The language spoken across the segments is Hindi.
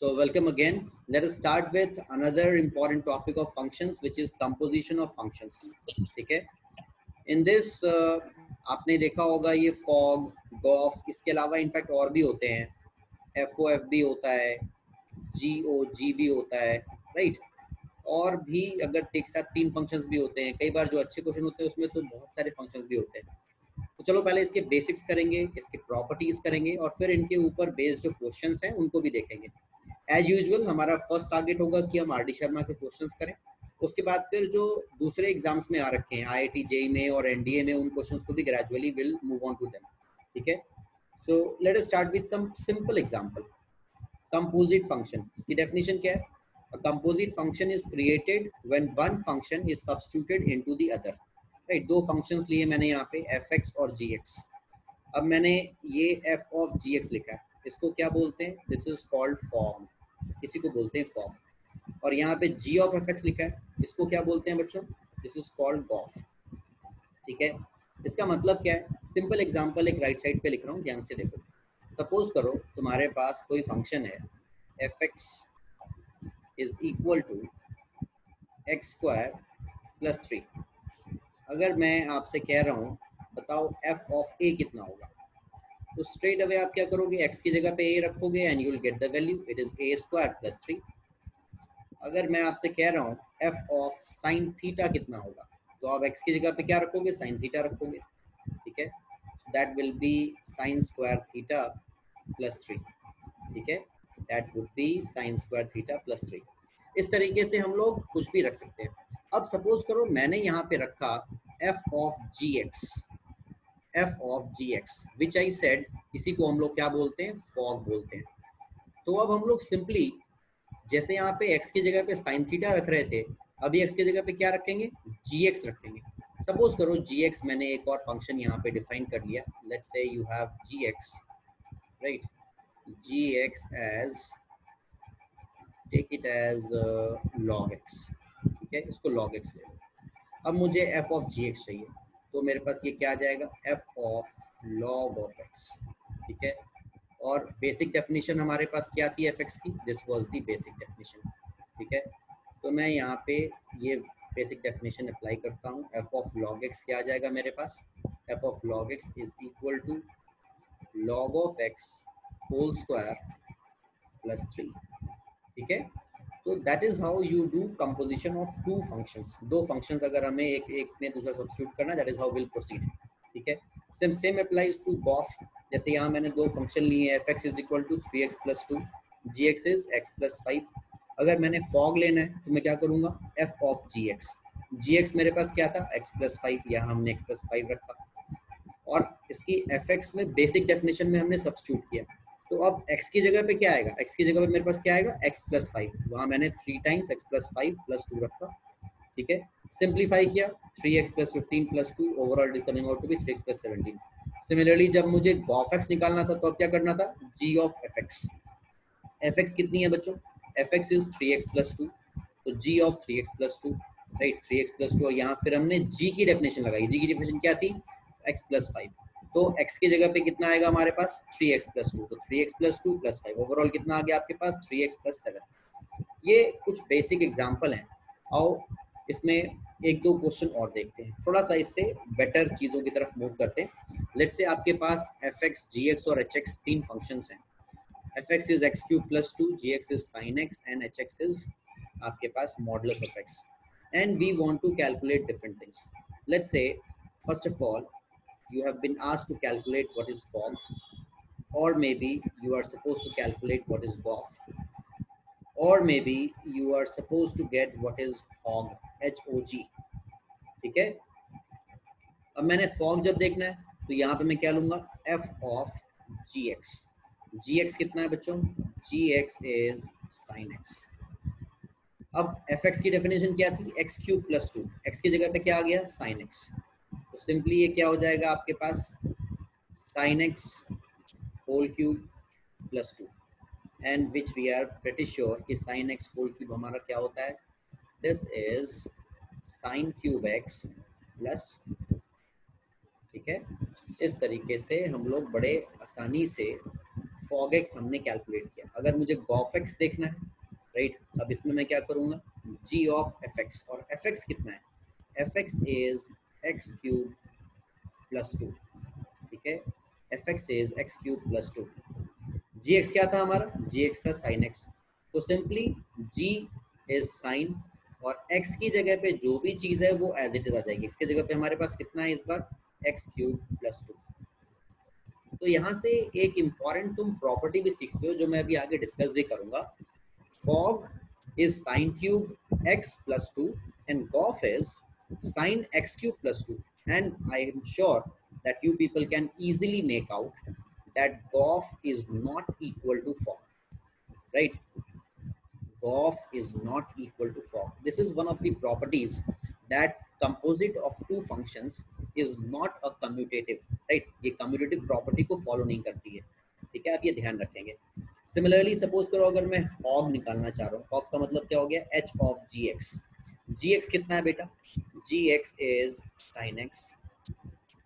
So welcome again. Let us start with another important topic of functions, which is composition of functions. ठीक है? In this uh, आपने देखा होगा ये fog, gof, इसके अलावा इनफैक्ट और भी होते हैं FO, FB होता है GO, GB होता है राइट और भी अगर एक साथ तीन फ़ंक्शंस भी होते हैं कई बार जो अच्छे क्वेश्चन होते हैं उसमें तो बहुत सारे फ़ंक्शंस भी होते हैं तो चलो पहले इसके बेसिक्स करेंगे इसके प्रॉपर्टीज़ करेंगे और फिर इनके ऊपर बेस्ड जो क्वेश्चंस हैं उनको भी देखेंगे एज यूजल हमारा फ़र्स्ट टारगेट होगा कि हम आर डी शर्मा के क्वेश्चंस करें। उसके बाद फिर जो दूसरे एग्ज़ाम्स में आ रखे हैं आई आई जेई में और एनडीए में उन क्वेश्चंस को भी gradually will move on to them ठीक है? So let start with simple example composite function इसकी डेफिनेशन क्या है? A composite function is created when one function is substituted into the other. Right दो फ़ंक्शंस लिए मैंने यहाँ पे एफ़ एक्स और जी एक्स अब मैंने ये एफ़ ऑफ़ जी एक्स लिखा है। इसको क्या बोलते हैं? दिस इज़ कॉल्ड फॉर्म इसी को बोलते हैं फॉर्म और यहाँ पे जी ऑफ़ एफ़ एक्स लिखा है। इसको क्या बोलते हैं बच्चों? दिस इज़ कॉल्ड गॉफ ठीक है? इसका मतलब क्या है? सिंपल एग्ज़ाम्पल एक राइट साइड पे लिख रहा हूँ, ध्यान से देखो। सपोज़ करो तुम्हारे पास कोई फ़ंक्शन है। F x is equal to x square plus three अगर मैं आपसे कह रहा हूँ, बताओ एफ़ ऑफ़ ए कितना होगा? तो स्ट्रेट अवे आप क्या करोगे? एक्स की जगह पे ए रखोगे and you will get the value it is A square plus three अगर मैं आपसे कह रहा हूँ एफ़ ऑफ़ साइन थीटा कितना होगा? तो आप एक्स की जगह पे क्या रखोगे? साइन थीटा रखोगे। ठीक है? That will be sine square theta plus three ठीक है? That would be sine square theta plus three इस तरीके से हम लोग कुछ भी रख सकते हैं। अब सपोज़ करो मैंने यहाँ पे रखा f of g x f of g x which I said इसी को हम लोग क्या बोलते हैं? फॉग बोलते हैं। तो अब हम लोग सिंपली, जैसे यहाँ पे एक्स की जगह पे साइन थीटा रख रहे थे अभी एक्स की जगह पे क्या रखेंगे? जी एक्स रखेंगे। सपोज़ करो जी एक्स मैंने एक और फ़ंक्शन यहाँ पे डिफाइन कर लिया। Let's say you have g x right g x as take it as log x ठीक है इसको लॉग एक्स ले लो। अब मुझे एफ़ ऑफ़ जी एक्स चाहिए। तो मेरे पास ये क्या आ जाएगा? F of log of x ठीक है? और बेसिक डेफिनेशन हमारे पास क्या थी एफ़ एक्स की? This was the basic definition ठीक है? तो मैं यहाँ पे ये बेसिक डेफिनेशन अप्लाई करता हूँ। एफ़ ऑफ़ लॉग एक्स क्या आ जाएगा मेरे पास? F of log x is equal to log of x whole square plus three ठीक है? तो that is how you do composition of two functions दो फ़ंक्शंस अगर हमें एक एक में दूसरा सब्स्टिट्यूट करना that is how will proceed ठीक है? Same same applies to gof जैसे यहाँ मैंने दो फ़ंक्शन लिए हैं f x is equal to three x plus two g x is x plus five अगर मैंने फॉग लेना है तो मैं क्या करूँगा? F of g x g x मेरे पास क्या था? एक्स प्लस फाइव यहाँ हमने एक्स प्लस फाइव रखा। और इसकी एफ़ एक्स में बेसिक डेफिनेशन में हमने सब्स्टिट्यूट किया। तो अब x की जगह पे क्या आएगा? x की जगह पे मेरे पास क्या आएगा? x प्लस फाइव वहाँ मैंने three times x plus five plus two रखा। ठीक है? सिंप्लीफाई किया। Three x plus fifteen plus two overall is coming out to be three x plus seventeen similarly जब मुझे गॉफ एक्स निकालना था तो अब क्या करना था? G of f x f x कितनी है बच्चों? F x is three x plus two तो g of three x plus two right three x plus two और यहाँ फिर हमने g की डेफिनेशन लगाई। G की डेफिनेशन क्या थी? X प्लस फाइव तो x की जगह पे कितना आएगा हमारे पास? 3x प्लस टू तो 3x plus two plus five overall कितना आ गया आपके पास? 3x प्लस सेवन ये कुछ बेसिक एग्ज़ाम्पल हैं। और इसमें एक दो क्वेश्चन और देखते हैं। थोड़ा सा इससे बेटर चीज़ों की तरफ़ मूव करते हैं। लेट से आपके पास एफ़ एक्स जी एक्स और एच एक्स तीन फ़ंक्शंस हैं। F x is x cube plus two g x is sine x and h x is आपके पास x and we want to calculate different things let's say first of all you have been asked to calculate what is fog or maybe you are supposed to calculate what is GOF or maybe you are supposed to get what is hog H O G ठीक है अब मैंने फॉग जब देखना है तो यहाँ पे मैं क्या लूँगा f of g x g x कितना है बच्चों g x is sine x अब एफ़ एक्स की डेफिनेशन क्या थी x cube plus two x की जगह पे क्या आ गया साइन एक्स सिंपली ये क्या हो जाएगा आपके पास? Sine x whole cube plus two and which we are pretty sure कि साइन एक्स होल क्यूब हमारा क्या होता है? This is sine cube x plus ठीक है? इस तरीके से हम लोग बड़े आसानी से फॉग एक्स हमने कैलकुलेट किया। अगर मुझे गॉफ एक्स देखना है राइट अब इसमें मैं क्या करूँगा? जी ऑफ़ एफ़ एक्स और एफ़ एक्स कितना है? F x is x cube plus two ठीक है? F x is x cube plus two g x क्या था हमारा? जी एक्स था साइन एक्स तो सिंपली जी इज़ साइन और x की जगह पे जो भी चीज़ है वो एज इट इज़ आ जाएगी। इसके जगह पे हमारे पास कितना है इस बार? एक्स क्यूब प्लस टू तो यहाँ से एक इंपॉर्टेंट तुम प्रॉपर्टी भी सीखते हो, जो मैं अभी आगे डिस्कस भी करूँगा। Fog is sine cube x plus two and gof is sine x cube plus two and I am sure that you people can easily make out that golf is not equal to fog right golf is not equal to fog this is one of the properties that composite of two functions is not a commutative right ये commutative property को follow है ठीक है आप ये ध्यान रखेंगे सिमिलरली सपोज़ करो अगर मैं हॉग निकालना चाह रहा हूँ हॉग का मतलब क्या हो गया H of G X G X कितना है बेटा G X is sine X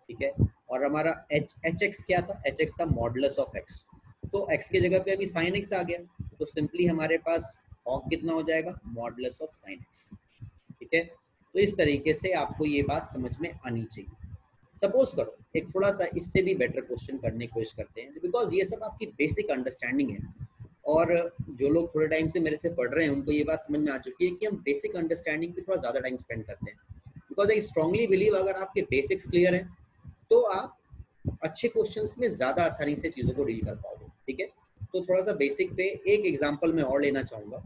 ठीक है? और हमारा एच एच एक्स क्या था? एच एक्स था मॉडलस ऑफ़ एक्स तो एक्स की जगह पे अभी साइन एक्स आ गया। तो सिंपली हमारे पास हॉक कितना हो जाएगा? मॉडलस ऑफ़ साइन एक्स ठीक है? तो इस तरीके से आपको ये बात समझ में आनी चाहिए। सपोज़ करो, एक थोड़ा सा इससे भी बेटर क्वेश्चन करने की कोशिश करते हैं। बिकॉज़ ये सब आपकी बेसिक अंडरस्टैंडिंग है। और जो लोग थोड़े टाइम से मेरे से पढ़ रहे हैं, उनको ये बात समझ में आ चुकी है कि हम बेसिक अंडरस्टैंडिंग पे थोड़ा ज़्यादा टाइम स्पेंड करते हैं। बिकॉज़ आई स्ट्रांगली बिलीव अगर आपके बेसिक्स क्लियर हैं तो आप अच्छे क्वेश्चंस में ज़्यादा आसानी से चीज़ों को डील कर पाओगे, ठीक है? तो थोड़ा सा बेसिक पे एक एग्ज़ाम्पल मैं और लेना चाहूँगा।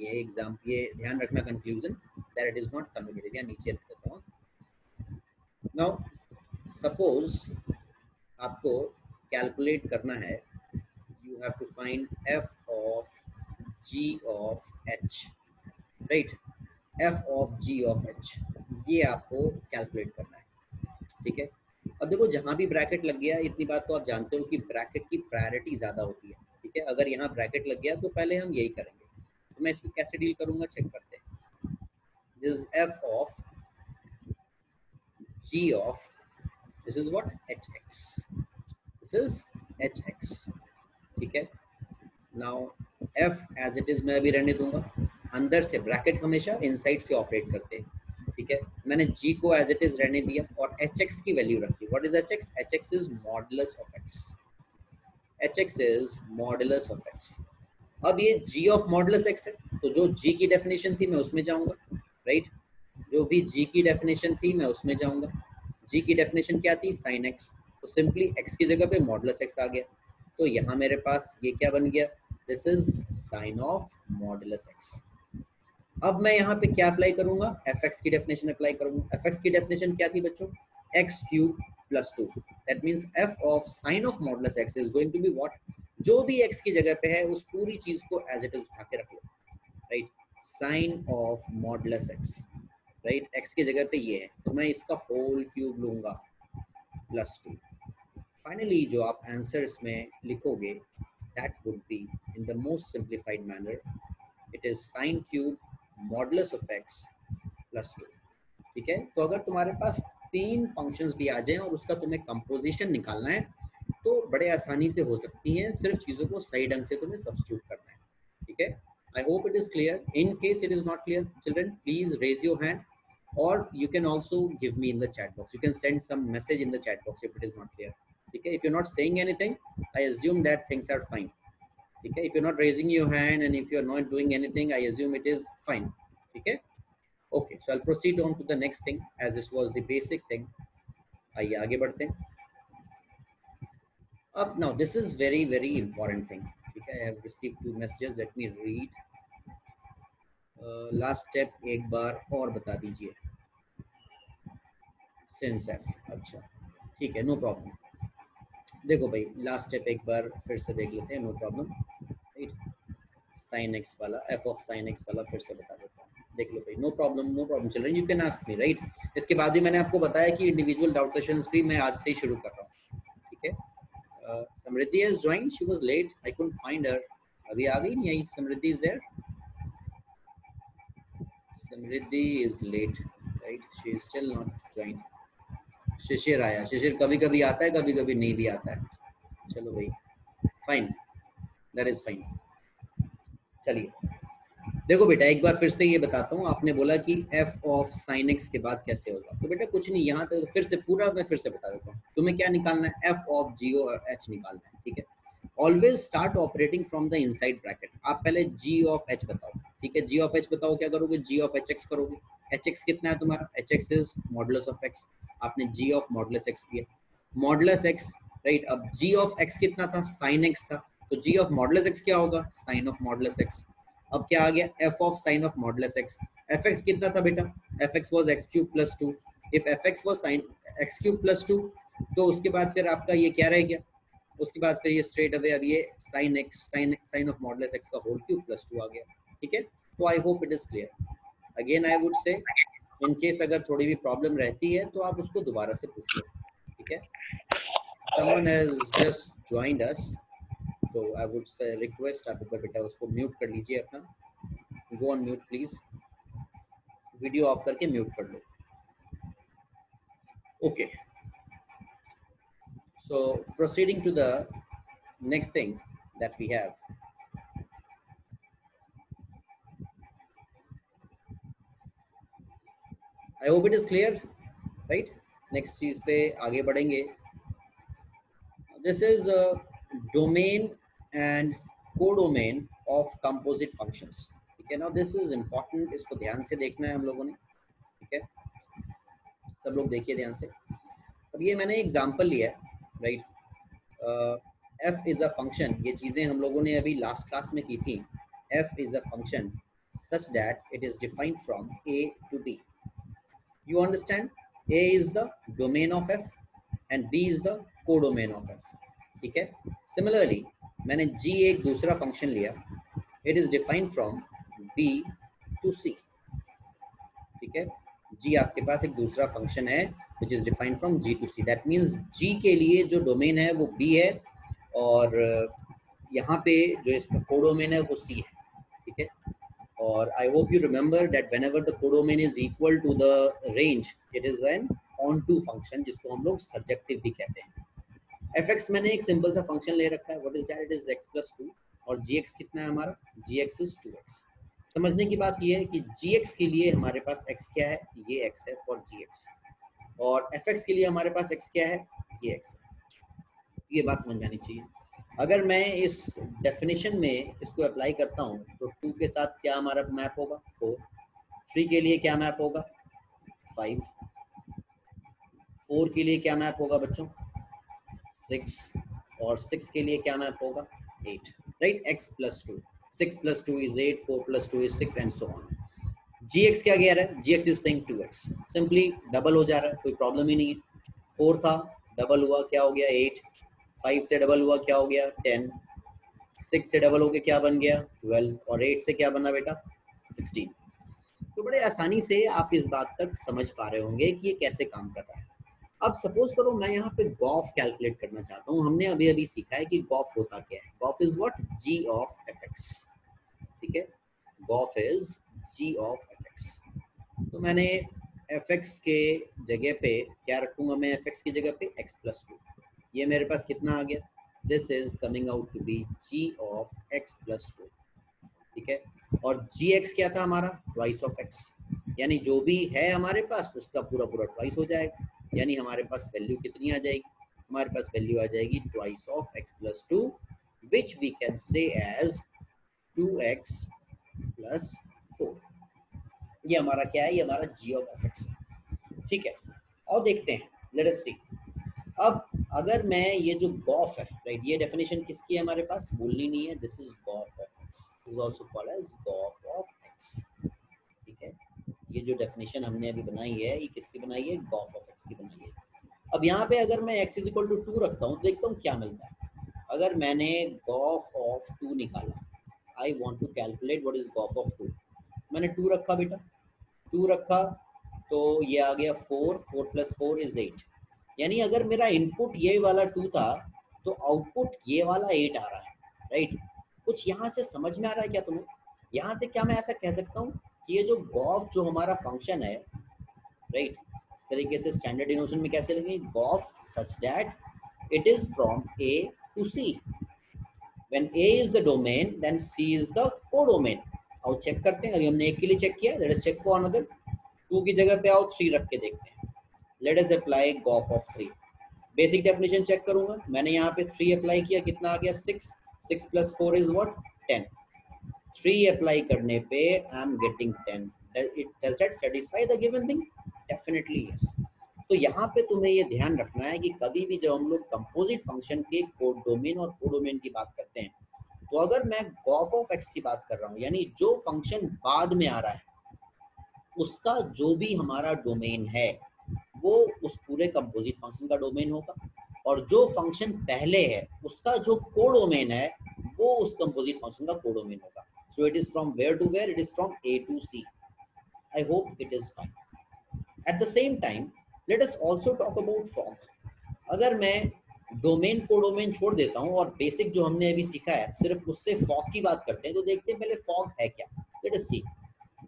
ये एग्ज़ाम ये ध्यान रखना conclusion that it is not communicated या नीचे लिख देता हूँ। नाउ सपोज़ आपको कैलकुलेट करना है you have to find f of g of h right f of g of h ये आपको कैलकुलेट करना है। ठीक है? अब देखो, जहाँ भी ब्रैकेट लग गया, इतनी बात तो आप जानते हो कि ब्रैकेट की प्रायोरिटी ज़्यादा होती है। ठीक है? अगर यहाँ ब्रैकेट लग गया तो पहले हम यही करेंगे। तो मैं इसको कैसे डील करूँगा? चेक करते हैं। This f of g of, this is what? Hx this is hx ठीक है? Now, f as it is, मैं अभी रहने दूँगा। अंदर से ब्रैकेट हमेशा इनसाइड से ऑपरेट करते हैं, ठीक है? मैंने g को एज इट इज़ रहने दिया और hx की वैल्यू रखी। What is hx hx is modulus of x hx is modulus of x अब ये g ऑफ़ मॉडुलस x है तो जो g की डेफिनेशन थी मैं उसमें जाऊँगा राइट जो भी g की डेफिनेशन थी मैं उसमें जाऊँगा। G की डेफिनेशन क्या थी? Sin x तो सिंपली x की जगह पे मॉडुलस x आ गया। तो यहाँ मेरे पास ये क्या बन गया? This is sine of modulus x अब मैं यहाँ पे क्या अप्लाई करूँगा? Fx की डेफिनेशन अप्लाई करूँगा। Fx की डेफिनेशन क्या थी बच्चों? X cube plus two that means f of sine of modulus x is going to be what जो भी x की जगह पे है, उस पूरी चीज़ को एज इट इज़ उठा के रख लो। Right sine of modulus x. Right x की जगह पे ये है। तो मैं इसका होल क्यूब लूँगा। प्लस टू फाइनली जो आप आंसर इसमें लिखोगे that would be in the most simplified manner it is sine cube modulus of x plus two ठीक है? तो अगर तुम्हारे पास तीन फ़ंक्शंस भी आ जाएँ और उसका तुम्हें कंपोजिशन निकालना है तो बड़े आसानी से हो सकती है, सिर्फ़ चीज़ों को सही ढंग से तुम्हें सब्सिट्यूट करना है, ठीक है? I hope it is clear in case it is not clear children please raise your hand और you can also give me in the chat box you can send some message in the chat box if it is not clear ठीक है? If you not send anything I assume that things are fine Okay, if you're not raising your hand and if you're not doing anything, I assume it is fine. Okay, okay, so I'll proceed on to the next thing as this was the basic thing. आइए आगे बढ़ते हैं अब now this is very very important thing ठीक है I have received two messages let me read last uh, step एक बार और बता दीजिए सेंस एफ अच्छा ठीक है नो प्रॉब्लम देखो भाई लास्ट स्टेप एक बार फिर से देख लेते हैं no problem right sine x वाला एफ़ ऑफ़ साइन एक्स वाला फिर से बता देता हूँ। देख लो भाई नो प्रॉब्लम नो प्रॉब्लम चल रही you can ask me right इसके बाद भी मैंने आपको बताया कि इंडिविजुअल डाउट सेशंस भी मैं आज से ही शुरू कर रहा हूँ, ठीक है? Samriddhi has join she was late I couldn't find her अभी आ गई नहीं आई Samriddhi is there Samriddhi is late right she is still not join Shishir आया। शिशिर कभी कभी आता है कभी कभी नहीं भी आता है। चलो भाई। फाइन दैट इज़ फाइन चलिए। देखो बेटा, एक बार फिर से ये बताता हूँ। आपने बोला कि f ऑफ़ साइन एक्स के बाद कैसे होगा? तो बेटा कुछ नहीं, यहाँ तो फिर से पूरा मैं फिर से बता देता हूँ। तुम्हें क्या निकालना है? F of g o h निकालना है, ठीक है? Always start operating from the inside bracket आप पहले g ऑफ़ h बताओ, ठीक है? G ऑफ़ h बताओ, क्या करोगे? G ऑफ़ एच एक्स करोगे। एच एक्स कितना है तुम्हारा? H x is modulus of x आपने g ऑफ़ मॉडुलस एक्स किया। मॉडुलस एक्स राइट अब g ऑफ़ x कितना था? साइन x था। तो g ऑफ़ मॉडुलस x क्या होगा? साइन ऑफ़ मॉडुलस x अब क्या आ गया? F of sine of modulus x f x कितना था बेटा? F x was x cube plus two if f x was sine x cube plus two तो उसके बाद फिर आपका ये क्या रह गया? उसके बाद फिर ये स्ट्रेट अवे अब ये sine x sine sine of modulus x का होल क्यूब प्लस टू आ गया। ठीक है? तो I hope it is clear again I would say in case अगर थोड़ी भी प्रॉब्लम रहती है तो आप उसको दोबारा से पूछ लो, ठीक है? Someone has just joined us तो आई वुड से रिक्वेस्ट आप एक बार बेटा उसको म्यूट कर लीजिए अपना। Go on mute please video off करके म्यूट कर लो। Okay so proceeding to the next thing that we have I hope it is clear right next चीज़ पे आगे बढ़ेंगे। This is domain and codomain of composite functions, ठीक है ना? दिस इज़ इम्पोर्टेंट इसको ध्यान से देखना है हम लोगों ने, ठीक है? सब लोग देखिए ध्यान से। अब ये मैंने एग्ज़ाम्पल लिया है right f is a function ये चीज़ें हम लोगों ने अभी लास्ट क्लास में की थी। F is a function such that it is defined from a to b you understand? A is the domain of f and b is the codomain of f. ठीक है सिमिलरली मैंने g एक दूसरा फ़ंक्शन लिया। It is defined from b to c. ठीक है g आपके पास एक दूसरा फ़ंक्शन है which is defined from g to c. That means g के लिए जो डोमेन है वो b है और, यहाँ पे जो इसका कोडोमेन है वो c है। Hope you remember that whenever the codomain is equal to the range it is an onto function जिसको हम लोग सब्जेक्टिव भी कहते हैं। एक्स मैंने एक सिंपल सा फ़ंक्शन ले रखा है। What is that it is x plus two और एक्स कितना है हमारा? इज़ टू एक्स समझने की बात ये है कि एक्स के लिए हमारे पास एक्स क्या है? ये एक्स है जी एक्स और एक्स के लिए हमारे पास एक्स क्या है? ये एक्स है। ये बात समझ आनी चाहिए। अगर मैं इस डेफिनेशन में इसको अप्लाई करता हूँ तो टू के साथ क्या हमारा मैप होगा? फोर थ्री के लिए क्या मैप होगा? फाइव फोर के लिए क्या मैप होगा बच्चों? सिक्स और सिक्स के लिए क्या मैप होगा? Eight right x plus two six plus two is eight four plus two is six and so on g x क्या कह रहा है? G x is saying two x simply double हो जा रहा है, कोई प्रॉब्लम ही नहीं है. फोर था डबल हुआ, क्या हो गया? एट फाइव से डबल हुआ क्या हो गया? टेन। सिक्स से डबल हो गया क्या बन गया? ट्वेल्व। और एट से क्या बना बेटा? सिक्सटीन। तो बड़े आसानी से आप इस बात तक समझ पा रहे होंगे कि ये कैसे काम कर रहा है। अब सपोज़ करो मैं यहाँ पे गॉफ कैलकुलेट करना चाहता हूँ। हमने अभी अभी सीखा है कि गॉफ होता क्या है। Gof is what? G of f x. ठीक है? Gof is g of f x. तो मैंने एफ़ एक्स के जगह पे क्या रखूँगा? मैं एफ़ एक्स की जगह पे एक्स प्लस टू। ये मेरे पास कितना आ गया? This is coming out to be g of x plus two ठीक है? और जी एक्स क्या था हमारा? ट्वाइस ऑफ़ एक्स यानी जो भी है हमारे पास, उसका पूरा पूरा ट्वाइस हो जाएगा। यानी हमारे पास वैल्यू कितनी आ जाएगी? हमारे पास वैल्यू आ जाएगी twice of x plus two which we can say as two x plus four ये हमारा क्या है? ये हमारा जी ऑफ़ एफ़ एक्स है। ठीक है? और देखते हैं। लेट अस सी अब अगर मैं ये जो गॉफ है राइट ये डेफिनेशन किसकी है हमारे पास? बोलनी नहीं है। This is gof of x is also called as gof of x ठीक है? ये जो डेफिनेशन हमने अभी बनाई है, ये किसकी बनाई है? गॉफ ऑफ़ एक्स की बनाई है। अब यहाँ पे अगर मैं x is equal to two रखता हूँ देखता हूँ क्या मिलता है। अगर मैंने गॉफ ऑफ़ टू निकाला I want to calculate what is gof of two मैंने टू रखा बेटा। टू रखा तो ये आ गया four four plus four is eight यानी अगर मेरा इनपुट ये वाला टू था तो आउटपुट ये वाला एट आ रहा है राइट कुछ यहाँ से समझ में आ रहा है क्या तुम्हें? यहाँ से क्या मैं ऐसा कह सकता हूँ कि ये जो गॉफ जो हमारा फ़ंक्शन है राइट इस तरीके से स्टैंडर्ड इनोशन में कैसे लेंगे gof such that it is from a to c when a is the domain, then c is the codomain. आओ चेक करते हैं। अभी हमने एक के लिए चेक किया। Let us check for another two की जगह पे आओ थ्री रख के देखते हैं। Let us apply gof of three basic definition check करूँगा। मैंने यहाँ पे थ्री अप्लाई किया। कितना आ गया? Six six plus four is what ten three apply करने पे I am getting ten does that satisfy the given thing definitely yes तो यहाँ पे तुम्हें ये ध्यान रखना है कि कभी भी जब हम लोग कंपोजिट फ़ंक्शन के कोड डोमेन और कोडोमेन की बात करते हैं तो अगर मैं गॉफ ऑफ़ एक्स की बात कर रहा हूँ, यानी जो फ़ंक्शन बाद में आ रहा है, उसका जो भी हमारा डोमेन है वो उस पूरे कंपोजिट फ़ंक्शन का डोमेन होगा। और जो फ़ंक्शन पहले है, उसका जो कोडोमेन है, वो उस कंपोजिट फ़ंक्शन का कोडोमेन होगा। So it is from where to where it is from a to c I hope it is fine at the same time let us also talk about fog अगर मैं डोमेन को डोमेन छोड़ देता हूँ और बेसिक जो हमने अभी सीखा है, सिर्फ़ उससे फॉग की बात करते हैं तो देखते हैं पहले फॉग है क्या। Let us see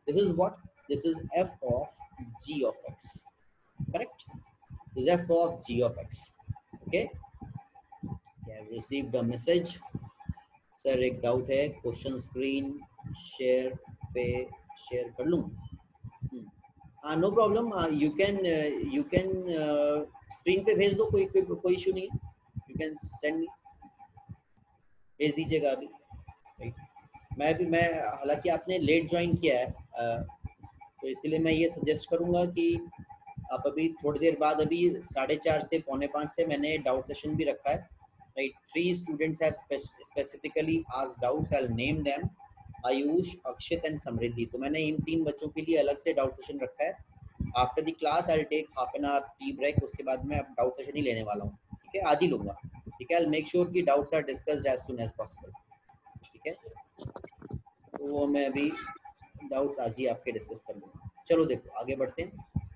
this is what this is f of g of x correct this f of g of x okay I have received a message. Sir एक डाउट है. क्वेश्चन स्क्रीन शेयर पे शेयर कर लूँ? हाँ no problem you can you can screen पे भेज दो. कोई कोई कोई इशू नहीं है. यू कैन सेंड मी भेज दीजिएगा अभी. मैं भी मैं हालाँकि आपने लेट ज्वाइन किया है uh, तो इसीलिए मैं ये सजेस्ट करूँगा कि आप अभी थोड़ी देर बाद अभी साढ़े चार से, पौने पाँच से मैंने डाउट सेशन भी रखा है। Right three students have specifically आज doubts I name them Ayush Akshit and Samriddhi तो मैंने इन तीन बच्चों के लिए अलग से डाउट सेशन रखा है। After the class I take half an hour tea break उसके बाद मैं डाउट सेशन ही लेने वाला हूँ। ठीक है? आज ही लूँगा। ठीक है? आई मेक श्योर कि doubts are discussed as soon as possible ठीक है? तो मैं अभी डाउट्स आज ही आपके डिस्कस कर लूँगा। चलो देखो, आगे बढ़ते हैं।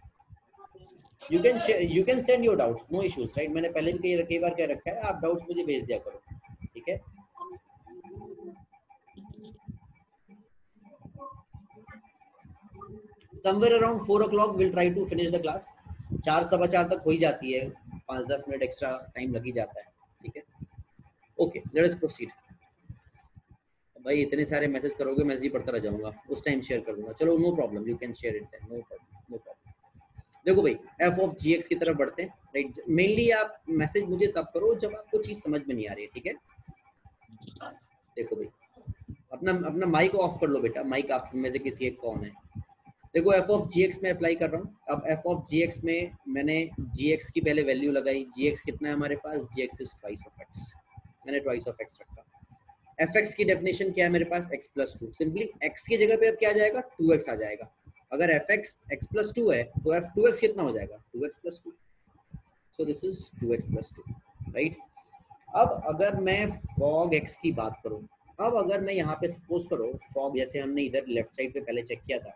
You can you can send your doubts no issues right मैंने पहले भी कई कई बार कह रखा है, आप डाउट्स मुझे भेज दिया करो, ठीक है? Somewhere around four o'clock will try to finish the class चार, सवा चार तक हो ही जाती है, पाँच, दस मिनट एक्स्ट्रा टाइम लग ही जाता है, ठीक है? ओके लेट अस प्रोसीड भाई, इतने सारे मैसेज करोगे, मैं ही पढ़ता रह जाऊँगा, उस टाइम शेयर कर दूँगा। चलो no problem you can share it no problem देखो भाई एफ़ ऑफ़ जी एक्स की तरफ़ बढ़ते हैं राइट मेनली आप मैसेज मुझे तब करो जब आपको चीज़ समझ में नहीं आ रही है, ठीक है? देखो भाई, अपना अपना माइक ऑफ़ कर लो बेटा माइक आप, में से किसी एक कौन है। देखो एफ़ ऑफ़ जी एक्स में अप्लाई कर रहा हूँ। अब एफ़ ऑफ़ जी एक्स में मैंने जी एक्स की पहले वैल्यू लगाई। जी एक्स कितना है हमारे पास? G x is twice of x मैंने ट्वाइस ऑफ़ एक्स रखा। एफ़ एक्स की डेफिनेशन क्या है मेरे पास? X plus two simply x की जगह पे अब क्या जाएगा? टू एक्स आ जाएगा। अगर f x x plus two है तो एफ़ टू एक्स कितना हो जाएगा? Two x plus two so this is two x plus two right अब अगर मैं फॉग एक्स की बात करूँ, अब अगर मैं यहाँ पे सपोज़ करो फॉग जैसे हमने इधर लेफ़्ट साइड पे पहले चेक किया था,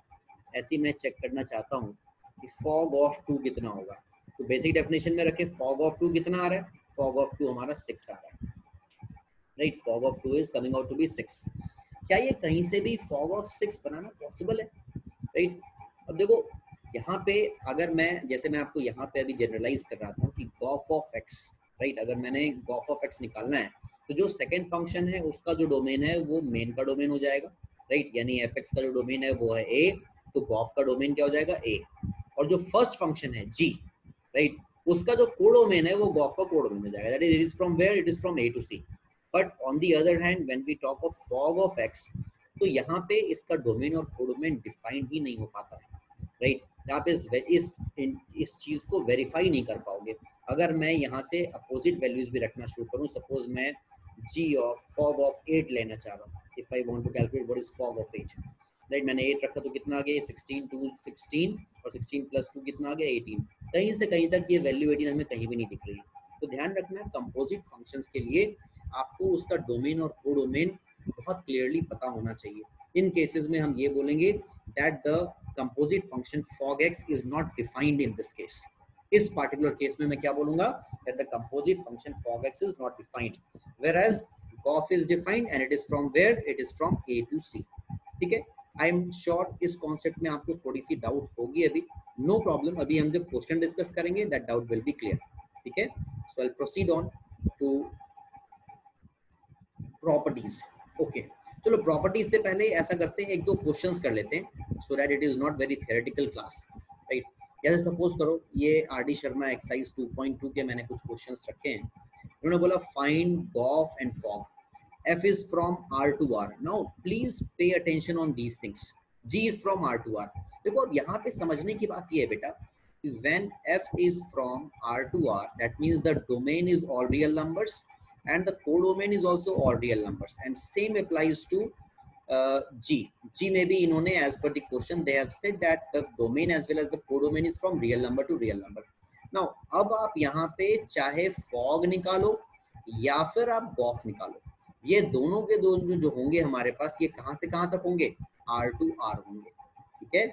ऐसे ही मैं चेक करना चाहता हूँ कि फॉग ऑफ़ टू कितना होगा? तो बेसिक डेफिनेशन में रखे फॉग ऑफ़ टू कितना आ रहा है? फॉग ऑफ़ टू हमारा सिक्स आ रहा है right fog of two is coming out to be six क्या ये कहीं से भी फॉग ऑफ़ सिक्स बनाना पॉसिबल है? राइट अब देखो, यहाँ पे अगर मैं, जैसे मैं आपको यहाँ पे अभी जनरलाइज कर रहा था कि गॉफ ऑफ़ एक्स राइट अगर मैंने गॉफ ऑफ़ एक्स निकालना है तो जो सेकेंड फ़ंक्शन है, उसका जो डोमेन है, वो मेन का डोमेन हो जाएगा राइट यानी एफ़ का जो डोमेन है, वो है ए तो गॉफ का डोमेन क्या हो जाएगा? ए और जो फ़र्स्ट फ़ंक्शन है जी राइट उसका जो कोडोमेन है, वो गॉफ का कोडोमेन हो जाएगा. That is it is from where it is from A to C but on the other hand when we talk of fog of x तो यहाँ पे इसका डोमेन और कोडोमेन डिफाइन ही नहीं हो पाता है राइट यहाँ पे इस इस इस चीज़ को वेरीफाई नहीं कर पाओगे। अगर मैं यहाँ से अपोजिट वैल्यूज़ भी रखना शुरू करूँ सपोज़ मैं g of fog of eight लेना चाह रहा हूँ। If I want to calculate what is fog of eight right मैंने एट रखा तो कितना आ गया? सिक्सटीन टू सिक्सटीन और सिक्सटीन प्लस टू कितना आ गया? एटीन कहीं से कहीं तक ये वैल्यू एटीन हमें कहीं भी नहीं दिख रही तो ध्यान रखना कंपोजिट फ़ंक्शंस के लिए आपको उसका डोमेन और को डोमेन बहुत क्लियरली पता होना चाहिए। इन केसेस में हम ये बोलेंगे that the composite function fog x is not defined in this case इस पार्टिकुलर केस में मैं क्या बोलूँगा? That the composite function fog x is not defined whereas gof is defined and it is from where it is from A to C ठीक है? आई एम श्योर इस कॉन्सेप्ट में आपको थोड़ी सी डाउट होगी अभी। नो no प्रॉब्लम अभी हम जब क्वेश्चन डिस्कस करेंगे that doubt will be clear ठीक है? So I proceed on to properties okay चलो प्रॉपर्टीज़ से पहले ऐसा करते हैं, एक दो क्वेश्चंस कर लेते हैं so that it is not very theoretical class right जैसे सपोज़ करो, ये आर डी शर्मा एक्सरसाइज 2.2 के मैंने कुछ क्वेश्चंस रखे हैं। उन्होंने बोला find gof and fog f is from r to r. Now, please pay attention on these things. G is from r to r. देखो, अब यहाँ पे समझने की बात ये है बेटा when f is from r to r, that means the domain is all real numbers and the codomain is also real numbers and same applies to uh, g g may be इन्होंने as per the question they have said that the domain as well as the codomain is from real number to real number now अब आप यहाँ पे चाहे fog या फिर आप गॉफ निकालो ये दोनों के दोनों जो, जो होंगे हमारे पास ये कहाँ से कहाँ तक होंगे आर टू आर होंगे ठीक है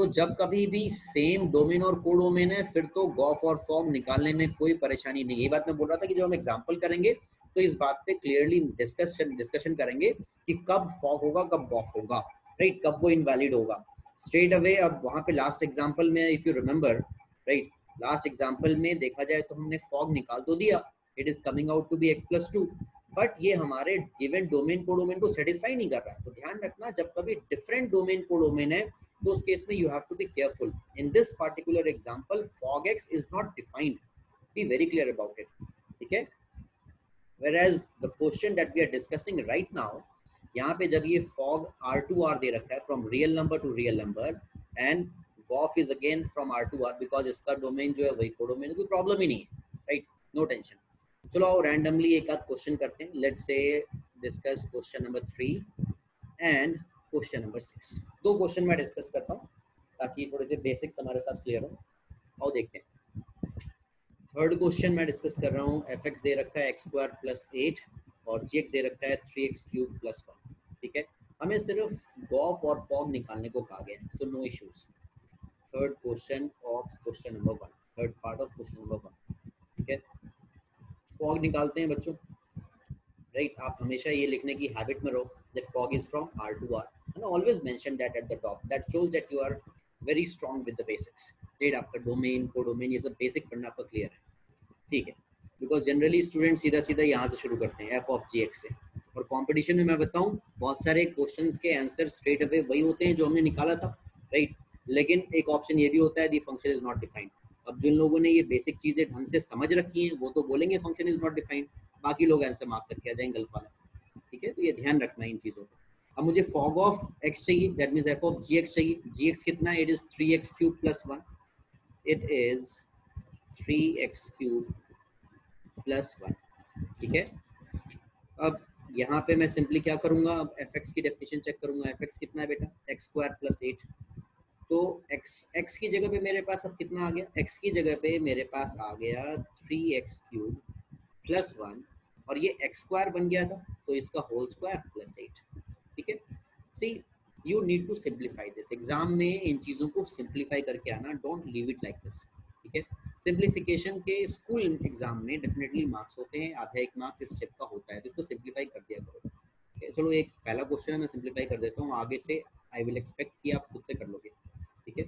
तो जब कभी भी सेम डोमेन और को डोमेन है, फिर तो गॉफ और फॉग निकालने में कोई परेशानी नहीं ये बात मैं बोल रहा था कि जब हम एग्जांपल करेंगे तो इस बात पे क्लियरली डिस्कशन डिस्कशन करेंगे कि कब फॉग होगा, कब गॉफ होगा राइट कब वो इनवैलिड होगा। स्ट्रेट अवे अब वहाँ पे लास्ट एग्जांपल में if you remember right last example में देखा जाए तो हमने फॉग निकाल तो दिया। It is coming out to be x plus two but ये हमारे गिवन डोमेन को डोमेन को सेटिस्फाई नहीं कर रहा है। तो ध्यान रखना, जब कभी डिफरेंट डोमेन को डोमेन है तो उस केस में you have to be careful in this particular example fog x is not defined be very clear about it ठीक है whereas the question that we are discussing right now, यहाँ पे जब ये fog R2R दे रखा है, from real number to real number, and GOF is again from R2R because इसका डोमेन जो है वही को डोमेन कोई प्रॉब्लम ही नहीं है राइट नो टेंशन चलो आओ रैंडमली एक आध क्वेश्चन करते हैं. Let's say discuss question number three and question number six. दो क्वेश्चन मैं डिस्कस करता हूँ, ताकि थोड़े से बेसिक्स हमारे साथ क्लियर हो। आओ देखते हैं। थर्ड क्वेश्चन मैं डिस्कस कर रहा हूँ एफ़ एक्स दे रखा है एक्स स्क्वायर प्लस एट और जी एक्स दे रखा है three x cube plus one ठीक है? हमें सिर्फ़ गॉफ और फॉग निकालने को कहा गया है so no issues third question of question number one third part of question number one ठीक है? फॉग निकालते हैं बच्चों। Right right? आप हमेशा ये लिखने की हैबिट में रहो। That fog is from R to R and always mention that at the top that shows that you are very strong with the basics right आपका डोमेन को डोमेन ये सब बेसिक पढ़ना आपका क्लियर है। ठीक है? बिकॉज़ जनरली स्टूडेंट सीधा सीधा यहाँ से शुरू करते हैं एफ़ ऑफ़ जी एक्स से। और कंपटीशन में मैं बताऊँ, बहुत सारे क्वेश्चंस के आंसर स्ट्रेट अवे वही होते हैं जो हमने निकाला था। राइट लेकिन एक ऑप्शन ये भी होता है the function is not defined अब जिन लोगों ने ये बेसिक चीज़ें ढंग से समझ रखी हैं, वो तो बोलेंगे फ़ंक्शन इज़ नॉट डिफाइंड बाकी लोग आंसर मार्क करके आ जाएँगे गल्फ वाला। ठीक है? तो ये ध्यान रखना इन चीज़ों को अब मुझे फॉग ऑफ़ एक्स चाहिए that means f of g x चाहिए। जी एक्स कितना? It is three x cube plus one it is three x cube plus one ठीक है? अब यहाँ पे मैं सिंपली क्या करूँगा? अब एफ़ एक्स की डेफिनेशन चेक करूँगा। एफ़ एक्स कितना है बेटा? एक्स स्क्वायर प्लस एट तो x x की जगह पे मेरे पास अब कितना आ गया? x की जगह पे मेरे पास आ गया three x cube plus one और ये एक्स स्क्वायर बन गया था तो इसका होल स्क्वायर प्लस एट ठीक है? See you need to simplify this exam में इन चीज़ों को सिंप्लीफाई करके आना don't leave it like this ठीक है? सिंप्लीफिकेशन के स्कूल एग्ज़ाम में डेफिनेटली मार्क्स होते हैं, आधा एक मार्क्स इस स्टेप का होता है तो इसको सिंप्लीफाई कर दिया करो चलो एक पहला क्वेश्चन है, मैं सिंप्लीफाई कर देता हूँ, आगे से आई विल एक्सपेक्ट कि आप खुद से कर लोगे, ठीक है?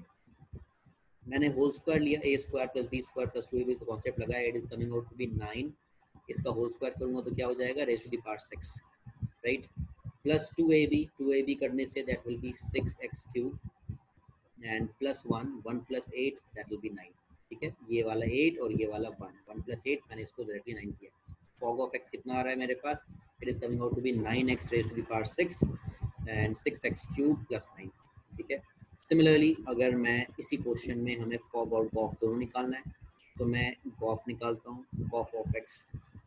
मैंने होल स्क्वायर लिया a square plus b square plus two a b concept लगाया it is coming out to be nine इसका होल स्क्वायर करूँगा तो क्या हो जाएगा? Raise to the six right plus two a b two a b करने से that will be six x cube and plus one one plus eight that will be nine ठीक है? ये वाला एट और ये वाला वन वन प्लस एट मैंने इसको डायरेक्टली नाइन किया। फॉग ऑफ़ एक्स कितना आ रहा है मेरे पास? It is coming out to be nine x raise to the six and six x cube plus nine ठीक है? सिमिलरली अगर मैं इसी क्वेश्चन में हमें फॉग और गॉफ दोनों निकालना है तो मैं गॉफ निकालता हूँ गॉफ ऑफ़ एक्स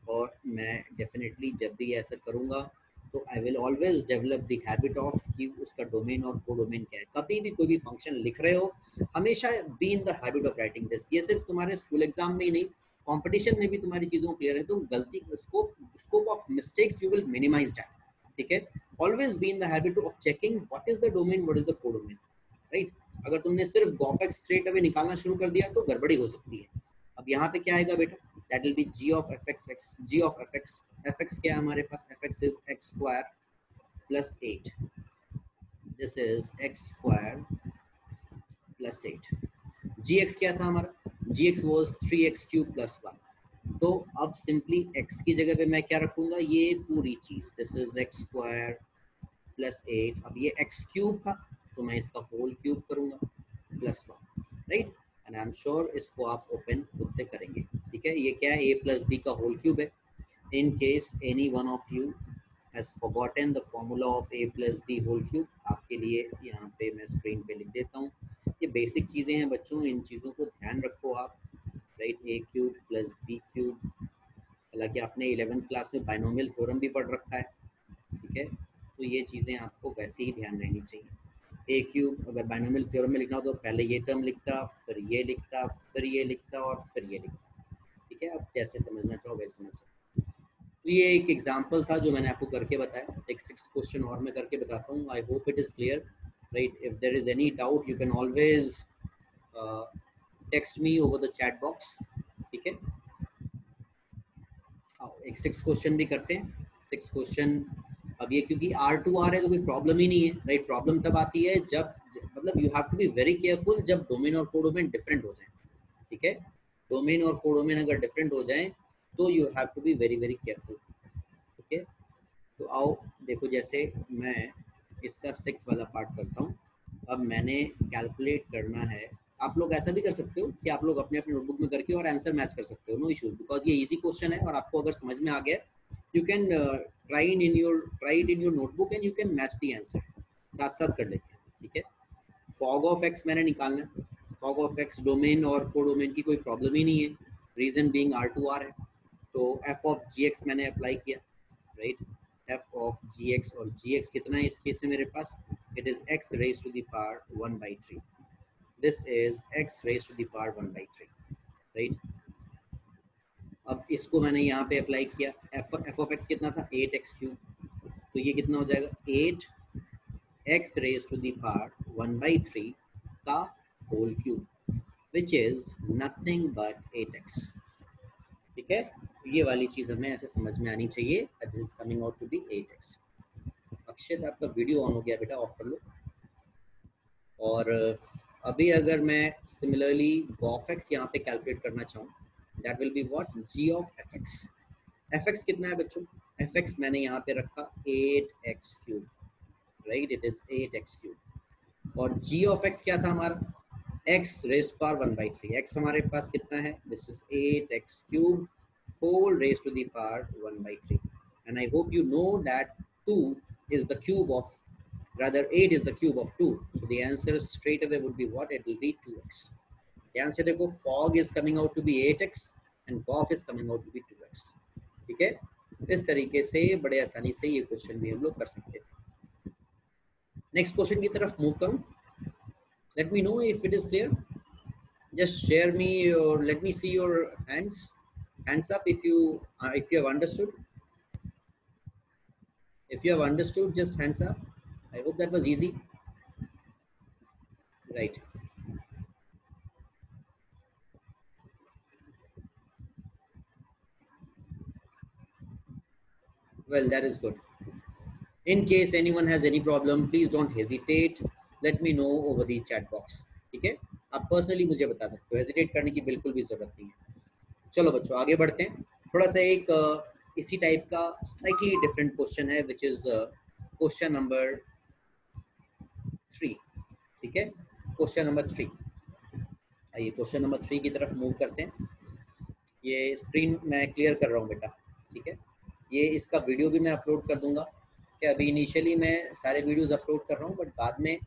और मैं डेफिनेटली जब भी ऐसा करूँगा तो I will always develop the habit of कि उसका डोमेन और को डोमेन क्या है। कभी भी कोई भी फ़ंक्शन लिख रहे हो, हमेशा be in the habit of writing this ये सिर्फ़ तुम्हारे स्कूल एग्ज़ाम में ही नहीं कंपटीशन में भी तुम्हारी चीज़ों को क्लियर है, तुम गलती scope scope of mistakes you will minimize that ठीक है? Always be in the habit of checking what is the domain what is the codomain right अगर तुमने सिर्फ़ गॉफेक्स स्ट्रेट अवे निकालना शुरू कर दिया तो गड़बड़ी हो सकती है। अब यहाँ पे क्या आएगा बेटा? G of f x x g of f x f x क्या है हमारे पास? Is x square plus eight this is x square plus eight g x क्या था हमारा? Was three x cube plus one तो अब सिंपली x की जगह पे मैं क्या रखूँगा? ये पूरी चीज़. This is x square plus eight अब ये एक्स क्यूब था तो मैं इसका होल क्यूब करूँगा plus one right and I am sure इसको आप ओपन खुद से करेंगे। ठीक है? ये क्या है? ए प्लस बी का होल क्यूब है। In case any one of you has forgotten the formula of a plus b whole cube आपके लिए यहाँ पे मैं स्क्रीन पे लिख देता हूँ। ये बेसिक चीज़ें हैं बच्चों, इन चीज़ों को ध्यान रखो आप। Right a cube plus b cube हालाँकि आपने इलेवेंथ क्लास में बाइनोमियल थ्योरम भी पढ़ रखा है। ठीक है? तो ये चीज़ें आपको वैसे ही ध्यान रहनी चाहिए। ए क्यूब अगर बाइनोमियल थ्योरम में लिखना हो तो पहले ये टर्म लिखता, फिर ये लिखता, फिर ये लिखता और फिर ये लिखता। ठीक है? आप जैसे समझना चाहो वैसे समझ सकते तो ये एक एग्ज़ाम्पल था जो मैंने आपको करके बताया। एक सिक्स क्वेश्चन और मैं करके बताता हूँ। I hope it is clear right if there is any doubt you can always text me over the chat box ठीक है? एक सिक्स क्वेश्चन भी करते हैं। सिक्स क्वेश्चन अब ये क्योंकि आर टू आर है तो कोई प्रॉब्लम ही नहीं है राइट प्रॉब्लम तब आती है जब मतलब you have to be very careful जब डोमेन और कोडोमेन डिफरेंट हो जाए, ठीक है? डोमेन और कोडोमेन अगर डिफरेंट हो जाए तो you have to be very very careful ठीक है? तो आओ, देखो जैसे मैं इसका सिक्स वाला पार्ट करता हूँ। अब मैंने कैलकुलेट करना है। आप लोग ऐसा भी कर सकते हो कि आप लोग अपने अपने नोटबुक में करके और आंसर मैच कर सकते हो नो इश्यूज़ बिकॉज़ ये इजी क्वेश्चन है और आपको अगर समझ में आ गया you can try in in your try it in your notebook and you can match the answer साथ साथ कर लेते हैं, ठीक है? फॉग ऑफ़ एक्स मैंने निकालना है। फॉग ऑफ़ एक्स डोमेन और को डोमेन की कोई प्रॉब्लम ही नहीं है। Reason being R to R है। तो एफ़ ऑफ़ जी एक्स मैंने अप्लाई किया right f of g x और जी एक्स कितना है इस केस में मेरे पास? It is x raise to the power one by three this is x raised to the power 1 by 3 right? अब इसको मैंने यहाँ पे अप्लाई किया। F f of x कितना था? 8x क्यूब तो ये कितना हो जाएगा? 8 x raised to the power 1 by 3 का whole cube which is nothing but 8x ठीक है? ये वाली चीज़ हमें ऐसे समझ में आनी चाहिए this is coming out to be 8x Akshay आपका वीडियो ऑन हो गया बेटा ऑफ़ कर लो। और अभी अगर मैं सिमिलरली गॉफ एक्स यहाँ पे कैलकुलेट करना चाहूँ that will be what g of f x कितना है बच्चों? एक्स मैंने यहाँ पे रखा eight x cube right it is eight x cube और जी ऑफ़ एक्स क्या था हमारा? X raised power one by three x हमारे पास कितना है? This is eight x cube whole raised to the power 1 by 3 and i hope you know that 2 is the cube of, rather 8 is the cube of 2 so the answer straight away would be what? It will be 2x the answer देखो fog is coming out to be 8x and golf is coming out to be 2x ठीक है इस तरीके से बड़े आसानी से ये क्वेश्चन भी हम लोग कर सकते हैं नेक्स्ट क्वेश्चन की तरफ़ मूव करूँ let me know if it is clear just share me or let me see your hands hands up if you uh, if you have understood if you have understood just hands up I hope that was easy. Right. Well, that is good. In case anyone has any problem, please don't hesitate. Let me know over the chat box. ठीक है आप पर्सनली मुझे बता सकते हो। हेजिटेट करने की बिल्कुल भी ज़रूरत नहीं है। चलो बच्चों आगे बढ़ते हैं। थोड़ा सा एक इसी टाइप का स्लाइटली डिफरेंट क्वेश्चन है which is question number three ठीक है? क्वेश्चन नंबर थ्री आइए क्वेश्चन नंबर थ्री की तरफ़ मूव करते हैं। ये स्क्रीन मैं क्लियर कर रहा हूँ बेटा। ठीक है? ये इसका वीडियो भी मैं अपलोड कर दूँगा कि अभी इनिशियली मैं सारे वीडियोस अपलोड कर रहा हूँ बट बाद में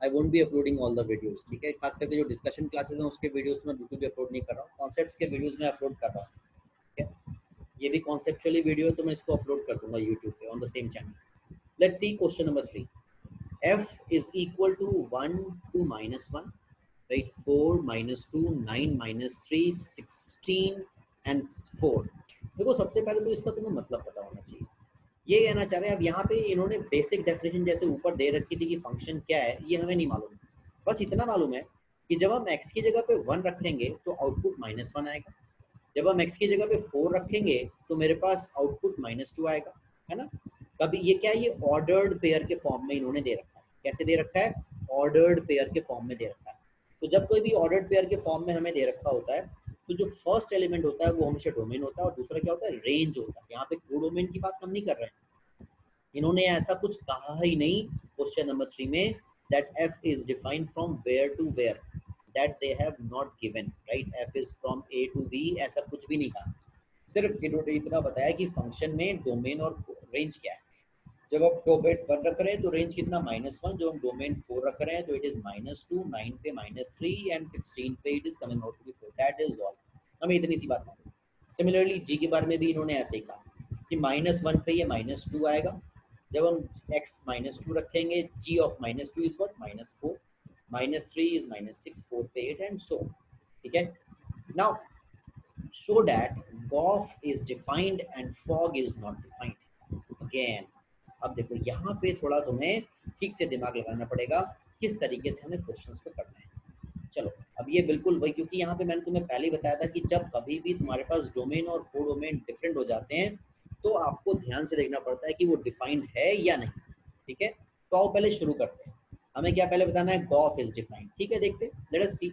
I won't be uploading all the videos ठीक है? खास करके जो डिस्कशन क्लासेस हैं, उसके वीडियोस में बिल्कुल भी अपलोड नहीं कर रहा हूँ। कॉन्सेप्ट्स के वीडियोस में अपलोड कर रहा हूँ, ठीक है? ये भी कॉन्सेप्चुअली वीडियो है तो मैं इसको अपलोड कर दूँगा यूट्यूब पे on the same channel let's see question number three f is equal to 1 to minus 1 right? 4 minus 2 9 minus 3 16 and 4 देखो, सबसे पहले तो इसका तुम्हें मतलब पता होना चाहिए। ये कहना चाह रहे हैं, अब यहाँ पे इन्होंने बेसिक डेफिनेशन जैसे ऊपर दे रखी थी कि फ़ंक्शन क्या है, ये हमें नहीं मालूम। बस इतना मालूम है कि जब हम एक्स की जगह पे वन रखेंगे तो आउटपुट माइनस वन आएगा। जब हम एक्स की जगह पे फोर रखेंगे तो मेरे पास आउटपुट माइनस टू आएगा, है ना? कभी ये क्या ये ऑर्डर्ड पेयर के फॉर्म में इन्होंने दे रखा है। कैसे दे रखा है? ऑर्डर्ड पेयर के फॉर्म में दे रखा है। तो जब कोई भी ऑर्डर्ड पेयर के फॉर्म में हमें दे रखा होता है तो जो फ़र्स्ट एलिमेंट होता है, वो हमेशा डोमेन होता है और दूसरा क्या होता है? रेंज होता है। यहाँ पे कोडोमेन की बात हम नहीं कर रहे हैं। इन्होंने ऐसा कुछ कहा ही नहीं क्वेश्चन नंबर थ्री में that f is defined from where to where that they have not given right f is from A to B ऐसा कुछ भी नहीं कहा। सिर्फ़ इन्होंने इतना बताया कि फ़ंक्शन में डोमेन और रेंज क्या है। जब आप डोमेन वन रख रहे हैं तो रेंज कितना माइनस वन जब हम डोमेन फोर रख रहे हैं तो it is minus two nine पे माइनस थ्री एंड सिक्सटीन पे it is coming out to four that is all हमें इतनी सी बात मालूम सिमिलरली जी के बारे में भी इन्होंने ऐसे ही कहा कि माइनस वन पे ये माइनस टू आएगा। जब हम x माइनस टू रखेंगे, g of minus two is what minus four minus three is minus six four पे एट एंड सो ठीक है? Now show that golf is defined and fog is not defined. Again अब देखो, यहाँ पे थोड़ा तुम्हें ठीक से दिमाग लगाना पड़ेगा, किस तरीके से हमें क्वेश्चंस को करना है। चलो, अब ये बिल्कुल वही, क्योंकि यहाँ पे मैंने तुम्हें पहले ही बताया था कि जब कभी भी तुम्हारे पास डोमेन और को डोमेन डिफरेंट हो जाते हैं तो आपको ध्यान से देखना पड़ता है कि वो डिफाइंड है या नहीं, ठीक है? तो आओ पहले शुरू करते हैं। हमें क्या पहले बताना है? गॉफ इज़ डिफाइंड ठीक है? देखते सी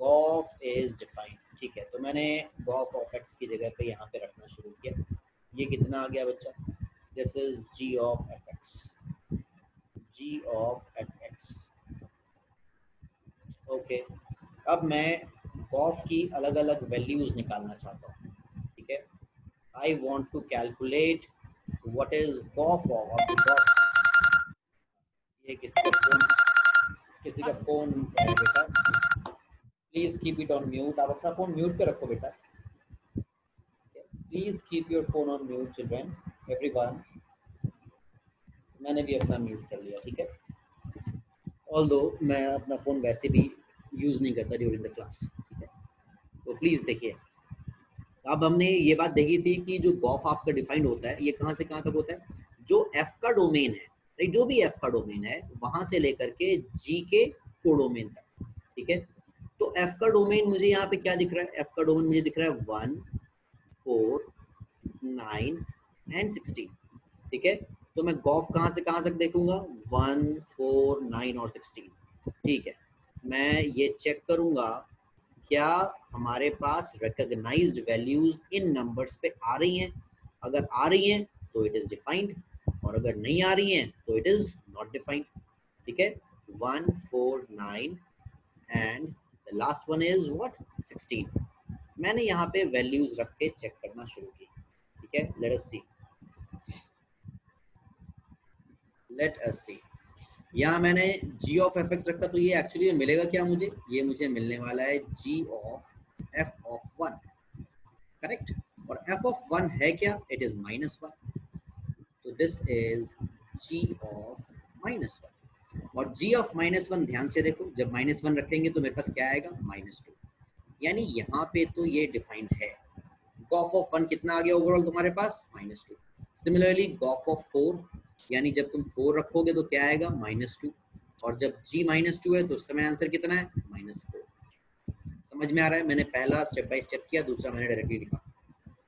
गॉफ इज़ डिफाइंड ठीक है? तो मैंने गॉफ ऑफ़ एक्स की जगह पे यहाँ पे रखना शुरू किया। ये कितना आ गया बच्चा? G of f x g of f x okay अब मैं गॉफ की अलग अलग वैल्यूज़ निकालना चाहता हूँ। ठीक है? I want to calculate what is g o f of ये किसी का फ़ोन किसी का फ़ोन बेटा। Please keep it on mute आप अपना फ़ोन म्यूट पे रखो बेटा। Please keep your phone on mute children everyone मैंने भी अपना म्यूट कर लिया, ठीक है? ऑल दो मैं अपना फ़ोन वैसे भी यूज़ नहीं करता ड्यूरिंग द क्लास ठीक है? तो प्लीज़ देखिए, अब हमने ये बात देखी थी कि जो गॉफ आपका डिफाइंड होता है, ये कहाँ से कहाँ तक होता है? जो एफ़ का डोमेन है राइट जो भी एफ़ का डोमेन है, वहाँ से लेकर के जी के को डोमेन तक, ठीक है? तो एफ़ का डोमेन मुझे यहाँ पे क्या दिख रहा है? एफ़ का डोमेन मुझे दिख रहा है one four nine and sixteen ठीक है? तो मैं गॉफ कहाँ से कहाँ तक देखूँगा? वन फोर नाइन और सिक्सटीन ठीक है? मैं ये चेक करूँगा, क्या हमारे पास रिकग्नाइज्ड वैल्यूज़ इन नंबर्स पे आ रही हैं? अगर आ रही हैं तो इट इज़ डिफाइंड और अगर नहीं आ रही हैं तो इट इज़ नॉट डिफाइंड ठीक है? One four nine and the last one is what sixteen मैंने यहाँ पे वैल्यूज़ रख के चेक करना शुरू की, ठीक है? लेट अस सी लेट अस सी यहाँ मैंने g ऑफ़ एफ़ एक्स रखा तो ये एक्चुअली मिलेगा क्या मुझे? ये मुझे मिलने वाला है g of f of one correct और f ऑफ़ वन है क्या? इट इज़ माइनस वन तो this is g of minus one और g ऑफ़ माइनस वन ध्यान से देखो, जब माइनस वन रखेंगे तो मेरे पास क्या आएगा? माइनस टू यानी यहाँ पे तो ये डिफाइंड है। गॉफ ऑफ़ वन कितना आ गया ओवरऑल तुम्हारे पास? Minus two similarly g o f of four यानी जब तुम फोर रखोगे तो क्या आएगा? माइनस टू और जब जी माइनस टू है तो उस समय आंसर कितना है? माइनस फोर समझ में आ रहा है? मैंने पहला स्टेप बाय स्टेप किया, दूसरा मैंने डायरेक्टली लिखा।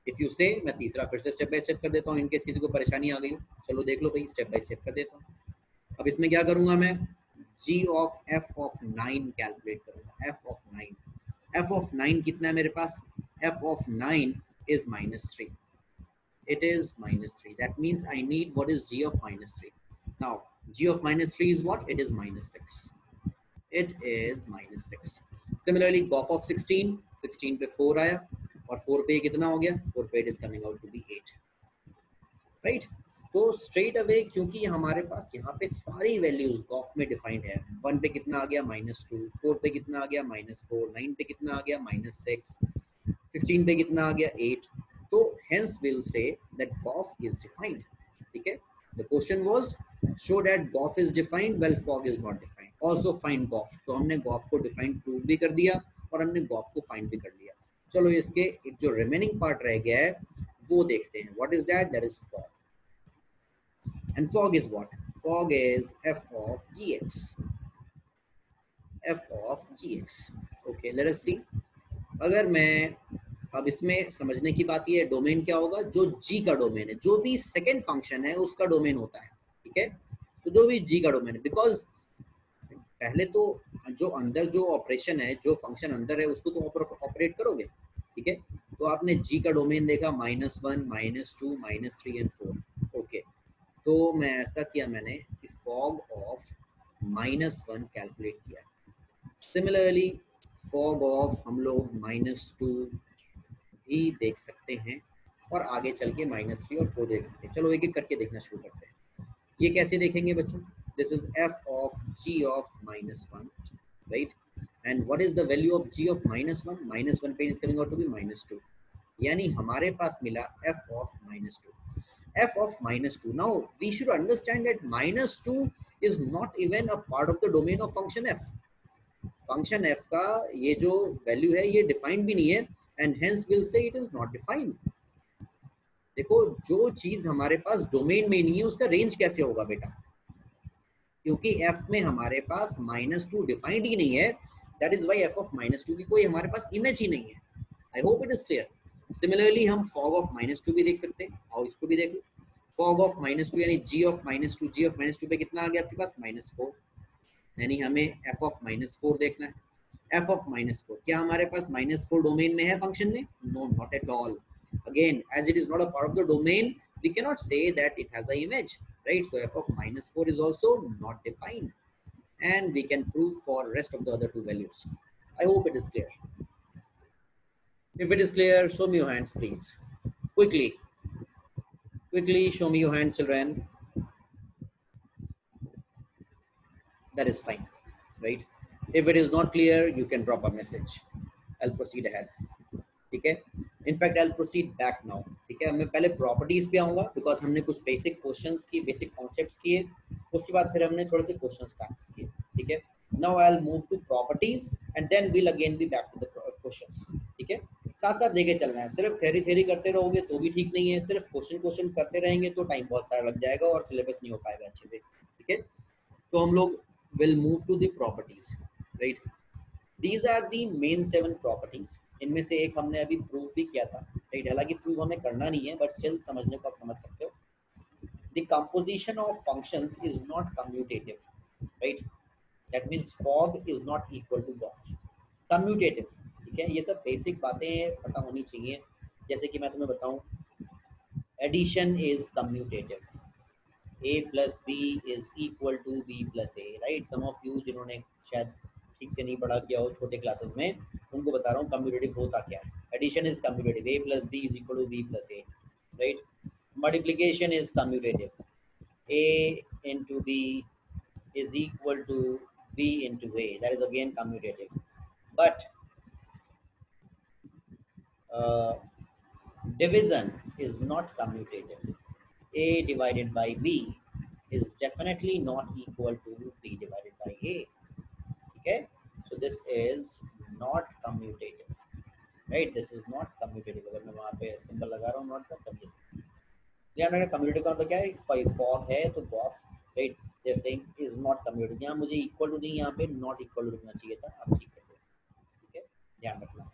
इफ़ यू से मैं तीसरा फिर से स्टेप बाय स्टेप कर देता हूँ इनकेस किसी को परेशानी आ गई हो। चलो देख लो भाई स्टेप बाय स्टेप कर देता हूँ। अब इसमें क्या करूँगा मैं? G of f of nine calculate करूँगा। F of nine f of nine कितना है मेरे पास? F of nine is minus three it is minus 3. That means I need what is g of minus 3. Now, g of minus 3 is what? It is minus 6. It is minus 6. Similarly, gof of 16, 16 पे 4 आया और 4 पे कितना हो गया 4 पे it is coming out to be 8. Right? तो स्ट्रेट अवे क्योंकि हमारे पास यहाँ पे सारी वैल्यूज़ गॉफ में डिफाइंड है वन पे कितना आ गया माइनस टू फोर पे कितना आ गया माइनस फोर नाइन पे कितना आ गया माइनस सिक्स सिक्सटीन पे कितना आ गया एट तो hence we'll say that golf is defined ठीक है the question was show that golf is defined well fog is not defined also find golf तो हमने golf को define prove भी कर दिया और हमने golf को find भी कर लिया चलो इसके एक जो remaining part रह गया है वो देखते हैं what is that that is fog and fog is what fog is f of gx f of gx okay let us see अगर मैं अब इसमें समझने की बात ये डोमेन क्या होगा? जो जी का डोमेन है, जो भी सेकेंड फ़ंक्शन है, उसका डोमेन होता है, ठीक है? तो जो भी जी का डोमेन है बिकॉज़ पहले तो जो अंदर जो ऑपरेशन है, जो फ़ंक्शन अंदर है, उसको तुम ऑपरेट करोगे, ठीक है? तो आपने जी का डोमेन देखा minus one minus two minus three and four okay तो मैं ऐसा किया मैंने कि f o g of minus one calculate किया। सिमिलरली फॉग ऑफ़ हम लोग माइनस टू भी देख सकते हैं और आगे चल के माइनस थ्री और फोर देख सकते हैं। चलो एक एक करके देखना शुरू करते हैं। ये कैसे देखेंगे बच्चों? This is f of g of minus one right and what is the value of g of minus one minus one pen is coming out to be minus two यानी हमारे पास मिला f of minus two f of minus two now we should understand that minus two is not even a part of the domain of function f function f का ये जो वैल्यू है, ये डिफाइंड भी नहीं है। And hence will say it is not defined देखो, जो चीज़ हमारे पास डोमेन में नहीं है, उसका रेंज कैसे होगा बेटा? क्योंकि एफ़ में हमारे पास माइनस टू डिफाइंड ही नहीं है। That is why f of minus two की कोई हमारे पास इमेज ही नहीं है। I hope it is clear similarly हम f o g of minus two भी देख सकते हैं। और इसको भी देख लो। F o g of minus two यानी g of minus two g of minus two पे कितना आ गया आपके पास? माइनस फोर यानी हमें एफ़ ऑफ़ माइनस फोर देखना है। एफ ऑफ माइनस फोर क्या हमारे पास माइनस फोर डोमेन में है फंक्शन में no not at all again as it is not a part of the domain we cannot say that it has a image right so f of minus 4 is also not defined and we can prove for rest of the other two values i hope it is clear if it is clear show me your hands please quickly quickly show me your hands children that is fine right If it is not clear, you can drop a message. I'll proceed ahead. ठीक है? In fact I proceed back now ठीक है? मैं पहले प्रॉपर्टीज़ पे आऊँगा बिकॉज़ हमने कुछ बेसिक की बेसिक कॉन्सेप्ट्स किए, उसके बाद फिर हमने थोड़े से क्वेश्चंस प्रैक्टिस किए। ठीक है? Now I will move to properties and then will again be back to the questions ठीक है? साथ साथ देके चलना है। सिर्फ़ थेरी थेरी करते रहोगे तो भी ठीक नहीं है। सिर्फ़ क्वेश्चन क्वेश्चन करते रहेंगे तो टाइम बहुत सारा लग जाएगा और सिलेबस नहीं हो पाएगा अच्छे से। ठीक है? तो हम लोग will move to the properties right these are the main seven properties इनमें से एक हमने अभी प्रूव भी किया था राइट हालाँकि प्रूव हमें करना नहीं है बट स्टिल समझने को आप समझ सकते हो। The composition of functions is not commutative right that means f o g is not equal to g o f commutative ठीक है? ये सब बेसिक बातें पता होनी चाहिए। जैसे कि मैं तुम्हें बताऊँ addition is commutative A plus B is equal to B plus A right some of you जिन्होंने शायद ठीक से नहीं पढ़ा किया हो छोटे क्लासेस में, उनको बता रहा हूँ कम्यूटेटिव होता क्या है। Addition is commutative A plus B is equal to B plus A right multiplication is commutative A into B is equal to B into A that is again commutative but division is not commutative A divided by B is definitely not equal to b divided by a. okay? So, this is not commutative, right? This is not commutative. अगर मैं वहाँ पे सिंबल लगा रहा हूँ नॉट का तब ये ध्यान रखना कम्यूटेटिव का मतलब क्या है? फाइव है तो g o f right they're saying is not commutative यहाँ मुझे इक्वल टू नहीं, यहाँ पे नॉट इक्वल टू लिखना चाहिए था। आप ठीक कर ठीक है? ध्यान रखना।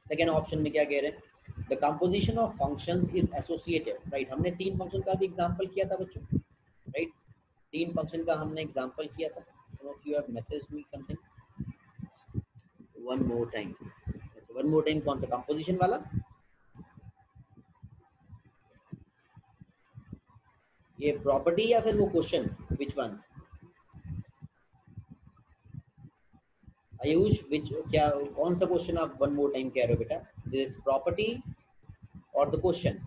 सेकेंड ऑप्शन में क्या कह रहे हैं? The composition of functions is associative right हमने तीन फ़ंक्शन का भी एग्जांपल किया था बच्चों राइट तीन फ़ंक्शन का हमने एग्जांपल किया था। Some of you have messaged me something. One more time. अच्छा one more time कौन सा? Composition वाला? ये प्रॉपर्टी या फिर वो question which one Ayush which क्या कौन सा क्वेश्चन आप वन मोर टाइम कह रहे हो बेटा? दिस प्रॉपर्टी और the question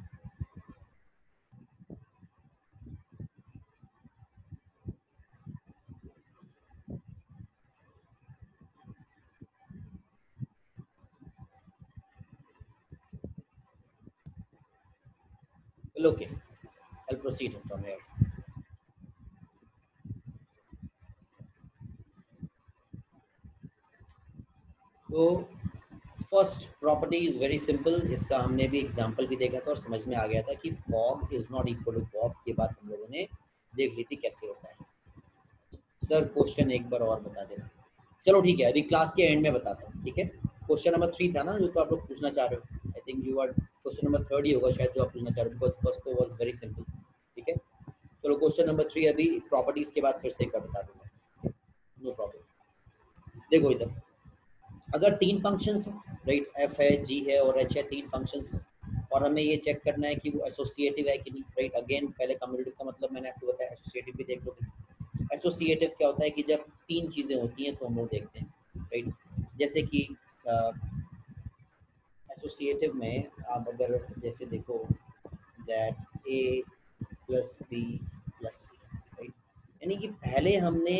okay. I'll proceed from here. तो first property is very simple इसका हमने भी एग्जांपल भी देखा था और समझ में आ गया था कि f o g is not equal to g o f ये बात हम लोगों ने देख ली थी कैसे होता है। सर क्वेश्चन एक बार और बता देना। चलो ठीक है, अभी क्लास के एंड में बताता हूँ, ठीक है? क्वेश्चन नंबर थ्री था ना, जो तो आप लोग पूछना चाह रहे हो। I think you are question number third ही होगा शायद जो आप पूछना चाह रहे हो बिकॉज़ फ़र्स्ट तो वाज वेरी सिंपल ठीक है? चलो, क्वेश्चन नंबर थ्री अभी प्रॉपर्टीज़ के बाद फिर से एक बार बता दूँगा नो प्रॉब्लम देखो इधर, अगर तीन फ़ंक्शंस हैं राइट एफ़ है जी है और एच है, तीन फ़ंक्शंस हैं, और हमें ये चेक करना है कि वो एसोसिएटिव है कि नहीं राइट अगेन पहले कम्युनिटिव का मतलब मैंने आपको बताया एसोसिएटिव भी देख लो एसोसिएटिव क्या होता है कि जब तीन चीज़ें होती हैं तो हम लोग देखते हैं राइट जैसे कि एसोसिएटिव में आप अगर जैसे देखो that A plus B plus C right यानी कि पहले हमने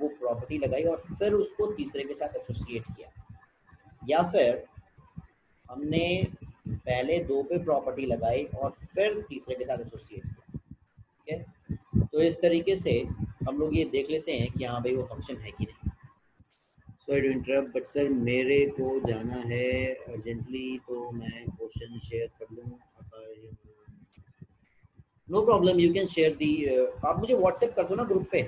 वो प्रॉपर्टी लगाई और फिर उसको तीसरे के साथ एसोसिएट किया। या फिर हमने पहले दो पे प्रॉपर्टी लगाई और फिर तीसरे के साथ एसोसिएट किया, ठीक है? तो इस तरीके से हम लोग ये देख लेते हैं कि हाँ भाई वो फ़ंक्शन है कि नहीं। Sorry to interrupt but sir मेरे को जाना है अर्जेंटली तो मैं क्वेश्चन शेयर कर लूँ no problem you can share the आप मुझे व्हाट्सएप कर दो ना ग्रुप पे।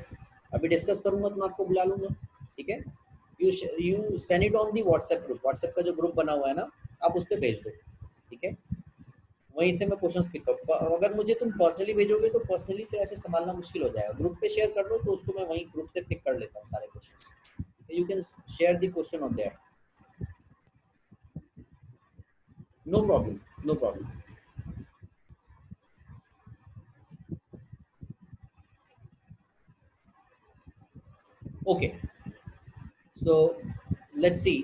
अभी डिस्कस करूँगा तो मैं आपको बुला लूँगा, ठीक है? You you send it on the WhatsApp group WhatsApp का जो ग्रुप बना हुआ है ना, आप उस पर भेज दो, ठीक है? वहीं से मैं क्वेश्चन पिक अप अगर मुझे तुम पर्सनली भेजोगे तो पर्सनली फिर ऐसे संभालना मुश्किल हो जाएगा। ग्रुप पे शेयर कर दो तो उसको मैं वहीं ग्रुप से पिक कर लेता हूँ सारे question you can share the question on that no problem no problem okay so let's see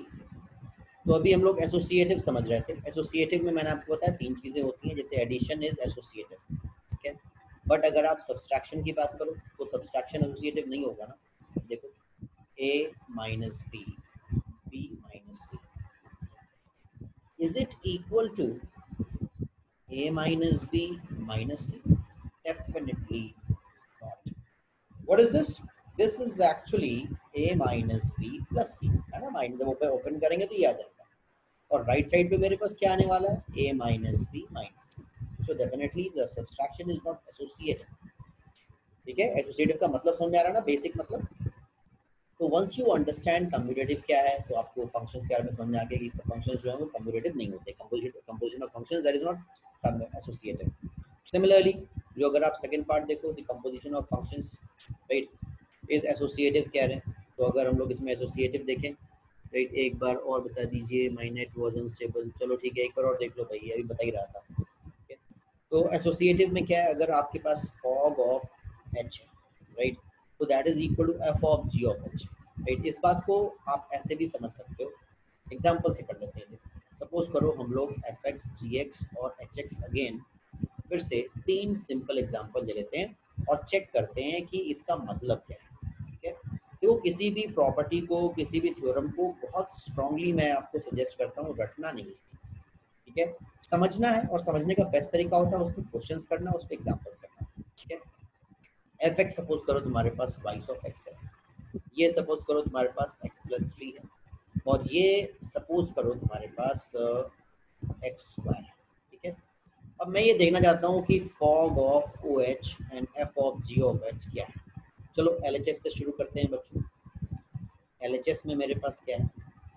तो अभी हम लोग एसोसिएटिव समझ रहे थे। एसोसिएटिव में मैंने आपको बताया तीन चीज़ें होती हैं, जैसे एडिशन इज़ एसोसिएटिव ठीक है? बट अगर आप सब्सट्रैक्शन की बात करो तो सब्सट्रैक्शन एसोसिएटिव नहीं होगा ना। देखो। A minus B B minus C is it equal to A minus B minus C definitely not what is this this is actually A minus B plus C है ना? माइनस जब ओपन करेंगे तो ये आ जाएगा। और राइट साइड पे मेरे पास क्या आने वाला है? A minus B minus so definitely the subtraction is not associated ठीक है? एसोसिएटिव का मतलब समझ में आ रहा है ना? बेसिक मतलब? तो वंस यू अंडरस्टैंड कम्यूटेटिव क्या है तो आपको फ़ंक्शन के बारे में समझ आ गया कि फ़ंक्शंस जो है वो कम्यूटेटिव नहीं होते। Composition of functions that is not associated similarly जो अगर आप सेकंड पार्ट देखो the composition of functions right is associative कह रहे हैं? तो अगर हम लोग इसमें एसोसिएटिव देखें राइट एक बार और बता दीजिए माई नेट वॉज़ अनस्टेबल चलो ठीक है, एक बार और देख लो भाई, अभी बता ही रहा था। ठीक है? तो एसोसिएटिव में क्या है? अगर आपके पास f o g of h है राइट तो that is equal to f of g of h right इस बात को आप ऐसे भी समझ सकते हो। एग्ज़ाम्पल से कर लेते हैं। सपोज़ करो हम लोग एफ़ एक्स जी एक्स और एच एक्स अगेन फिर से तीन सिंपल एग्ज़ाम्पल ले लेते हैं और चेक करते हैं कि इसका मतलब क्या है, ठीक है? तो किसी भी प्रॉपर्टी को, किसी भी थ्योरम को बहुत स्ट्रांगली मैं आपको सजेस्ट करता हूँ, रटना नहीं है, ठीक है? समझना है और समझने का बेस्ट तरीका होता है उस पर क्वेश्चन करना, उस पर एग्जाम्पल्स करना। एफ़ एक्स सपोज़ करो तुम्हारे पास वाइस ऑफ़ एक्स है। ये सपोज़ करो तुम्हारे पास एक्स प्लस थ्री है। और ये सपोज़ करो तुम्हारे पास एक्स स्क्वायर है, ठीक है? अब मैं ये देखना चाहता हूँ कि f o g of o h and f of g of h क्या है। चलो एल एच एस से शुरू करते हैं बच्चों। एल एच एस में मेरे पास क्या है?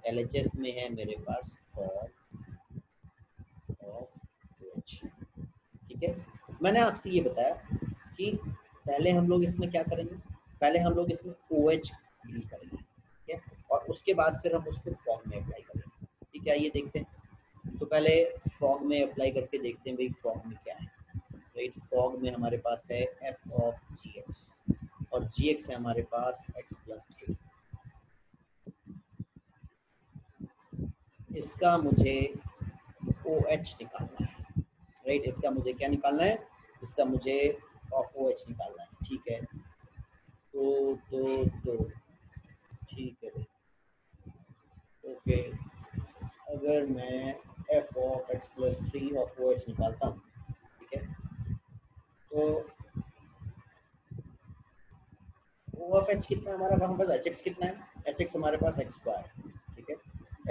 एल एच एस में है मेरे पास फॉर ऑफ़ ठीक है? मैंने आपसे ये बताया कि पहले हम लोग इसमें क्या करेंगे? पहले हम लोग इसमें ओ एच डील करेंगे, ठीक है? और उसके बाद फिर हम उसको फॉग में अप्लाई करेंगे, ठीक है? ये देखते हैं। तो पहले फॉग में अप्लाई करके देखते हैं भाई फॉग में क्या है। राइट फॉग में हमारे पास है एफ़ ऑफ़ जी एक्स और जी एक्स है हमारे पास एक्स प्लस थ्री इसका मुझे ओ एच निकालना है। राइट इसका मुझे क्या निकालना है? इसका मुझे ऑफ़ ओ एच निकालना है, ठीक है? दो दो तो ठीक है भाई। ओके, अगर मैं f of x plus three of o h निकालता हूँ, ठीक है? तो ओ ऑफ़ एच कितना हमारा वहाँ पास एच एक्स कितना है? एच एक्स हमारे पास एक्स स्क्वायर ठीक है?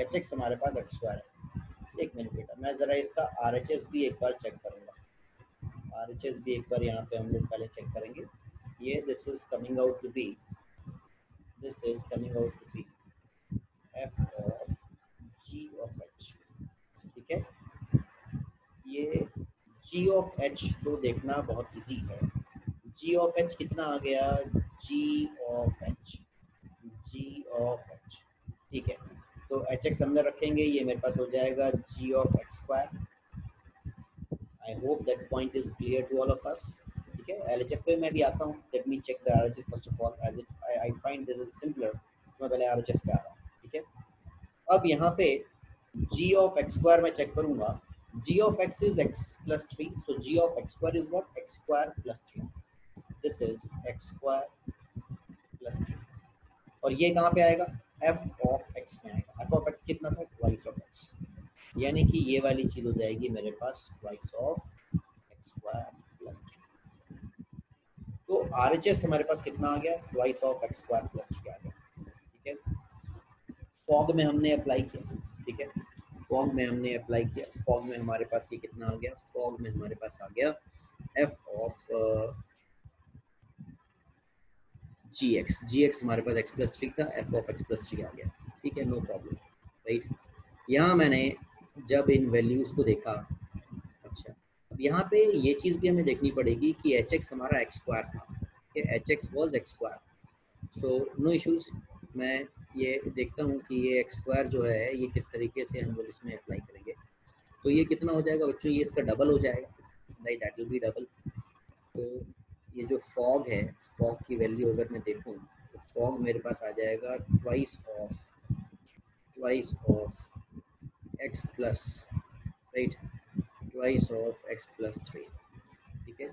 एच एक्स हमारे पास एक्स स्क्वायर है। एक मिनट बेटा, मैं ज़रा इसका आर एच एस भी एक बार चेक करूँगा। आर एच एस भी एक बार यहाँ पे हम लोग पहले चेक करेंगे। ये this is coming out to be this is coming out to be f of g of h ठीक है? ये जी ऑफ़ एच तो देखना बहुत इजी है। जी ऑफ़ एच कितना आ गया? G of h, g of h, ठीक है? तो एच एक्स अंदर रखेंगे, ये मेरे पास हो जाएगा g of x square hope that point is clear to all of us ठीक है एल एच एस पे मैं भी आता हूँ. Let me check the R h s first of all as it I find this is simpler मैं पहले आर एच एस पे आ रहा हूँ. ठीक है? अब यहाँ पे g of x square मैं चेक करूँगा. G of x is x plus 3 so, g of x square is what? X square plus 3 this is x square plus 3 और ये कहाँ पे आएगा? F of x में आएगा. F of x कितना था? Twice of x. यानी कि ये वाली चीज़ हो जाएगी मेरे पास twice of x square plus 3 तो RHS हमारे पास कितना आ गया? twice of x square plus 3 आ गया। ठीक है? फॉग में हमने अप्लाई किया। ठीक है? फॉग में हमने अप्लाई किया। फॉग में हमारे पास ये कितना आ गया? फॉग में हमारे पास आ गया f of g x g x हमारे पास एक्स प्लस थ्री था f of x plus three आ गया। ठीक है? नो प्रॉब्लम राइट यहाँ मैंने जब इन वैल्यूज़ को देखा। अच्छा। अब यहाँ पे ये चीज़ भी हमें देखनी पड़ेगी कि एच एक्स हमारा एक्स स्क्वायर था h x was x square so no issues मैं ये देखता हूँ कि ये एक्स स्क्वायर जो है, ये किस तरीके से हम लोग इसमें अप्लाई करेंगे। तो ये कितना हो जाएगा बच्चों? ये इसका डबल हो जाएगा। Right that will be double तो ये जो फॉग है फॉग की वैल्यू अगर मैं देखूँ तो फॉग मेरे पास आ जाएगा twice of twice of x plus right twice of x plus three ठीक है?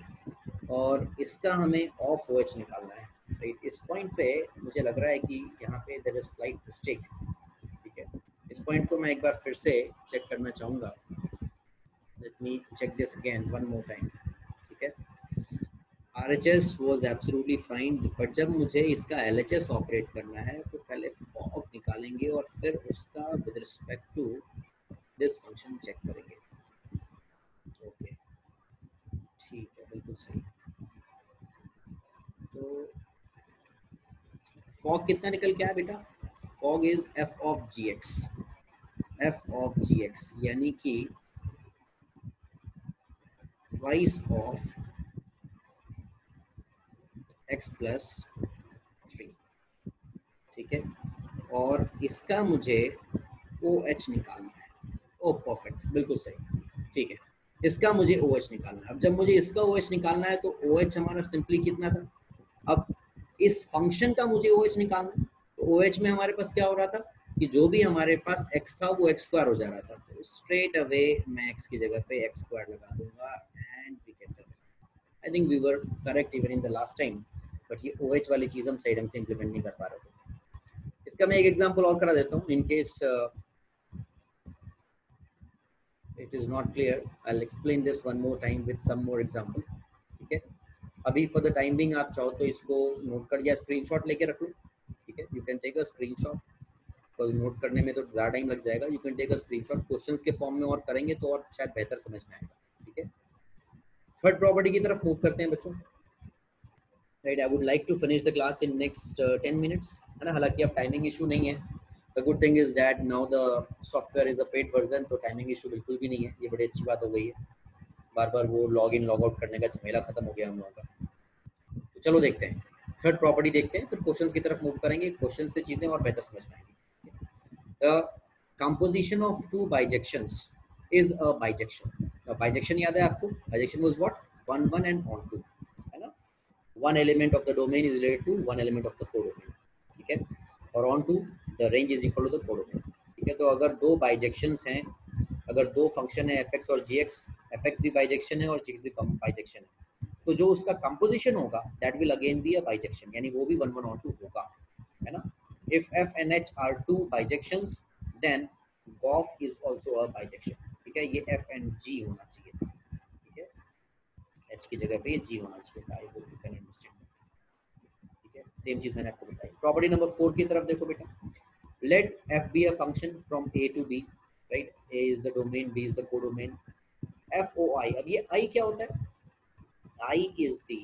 और इसका हमें ऑफ़ ओ निकालना है राइट इस पॉइंट पे मुझे लग रहा है कि यहाँ पे देर इज़ स्लाइट मिस्टेक ठीक है? इस पॉइंट को मैं एक बार फिर से चेक करना चाहूँगा। Let me check this again one more time ठीक है? R H S was absolutely fine but जब मुझे इसका एल एच एस ऑपरेट करना है तो पहले फॉग निकालेंगे और फिर उसका with respect to this function check करेंगे। ओके ठीक है, बिल्कुल सही। तो फॉग कितना निकल आया बेटा? Fog is f of g x f of g x यानी कि twice of x plus three ठीक है? और इसका मुझे ओ एच निकालना है। ओ परफेक्ट बिल्कुल सही। ठीक है। इसका मुझे ओ OH निकालना है। अब जब मुझे इसका ओ OH निकालना है तो ओ OH हमारा सिंपली कितना था? अब इस फ़ंक्शन का मुझे ओ OH निकालना है। तो ओ OH में हमारे पास क्या हो रहा था? कि जो भी हमारे पास x था, वो एक्स स्क्वायर हो जा रहा था। तो स्ट्रेट अवे मैं x की जगह पे एक्स स्क्वायर लगा दूँगा and we get I think we were correct even in the last time but ये ओ OH वाली चीज़ हम सही ढंग से इम्प्लीमेंट नहीं कर पा रहे थे। इसका मैं एक एग्जांपल और करा देता हूँ in case it is not clear. I'll explain this one more time with some more example. ठीक है अभी फॉर द टाइम बिंग आप चाहो तो इसको नोट कर या स्क्रीनशॉट लेके रख लो। ठीक है? You can take a screenshot because note करने में तो ज़्यादा टाइम लग जाएगा। You can take a screenshot questions के फॉर्म में और करेंगे तो और शायद बेहतर समझ में आएगा। ठीक है? थर्ड प्रॉपर्टी की तरफ़ मूव करते हैं बच्चों। Right I would like to finish the class in next ten minutes है ना? हालाँकि अब टाइमिंग इशू नहीं है। The good thing is that now the software is a paid version तो टाइमिंग इशू बिल्कुल भी नहीं है। ये बड़ी अच्छी बात हो गई है। बार बार वो लॉग इन लॉग आउट करने का झमेला खत्म हो गया हम लोगों का। तो चलो देखते हैं। थर्ड प्रॉपर्टी देखते हैं। फिर क्वेश्चंस की तरफ़ मूव करेंगे। क्वेश्चन से चीज़ें और बेहतर समझ में आएँगी the of two bijections is a bijection. Now, bijection याद है आपको? Bijection was what? One one and on two, है ना? One element of the domain is related to one element of the codomain ठीक है? और on to the range is equal to the codomain ठीक है तो अगर दो bijections हैं, अगर दो फ़ंक्शन है एफ़ और जी एक्स एफ़ भी बाइजेक्शन है और जी भी बाइजेक्शन है। तो जो उसका कंपोजिशन होगा that will again be a bijection यानी वो भी वन वन ऑन टू होगा, है ना? If f and h are two bijections then gof is also a bijection ठीक है? ये एफ़ एंड जी होना चाहिए था, ठीक है? एच की जगह पे जी होना चाहिए था I hope you can understand same चीज़ मैंने आपको बताई प्रॉपर्टी नंबर 4 की तरफ़ देखो बेटा let f be a function from a to b right a is the domain b is the codomain f o i अब ये i क्या होता है i is the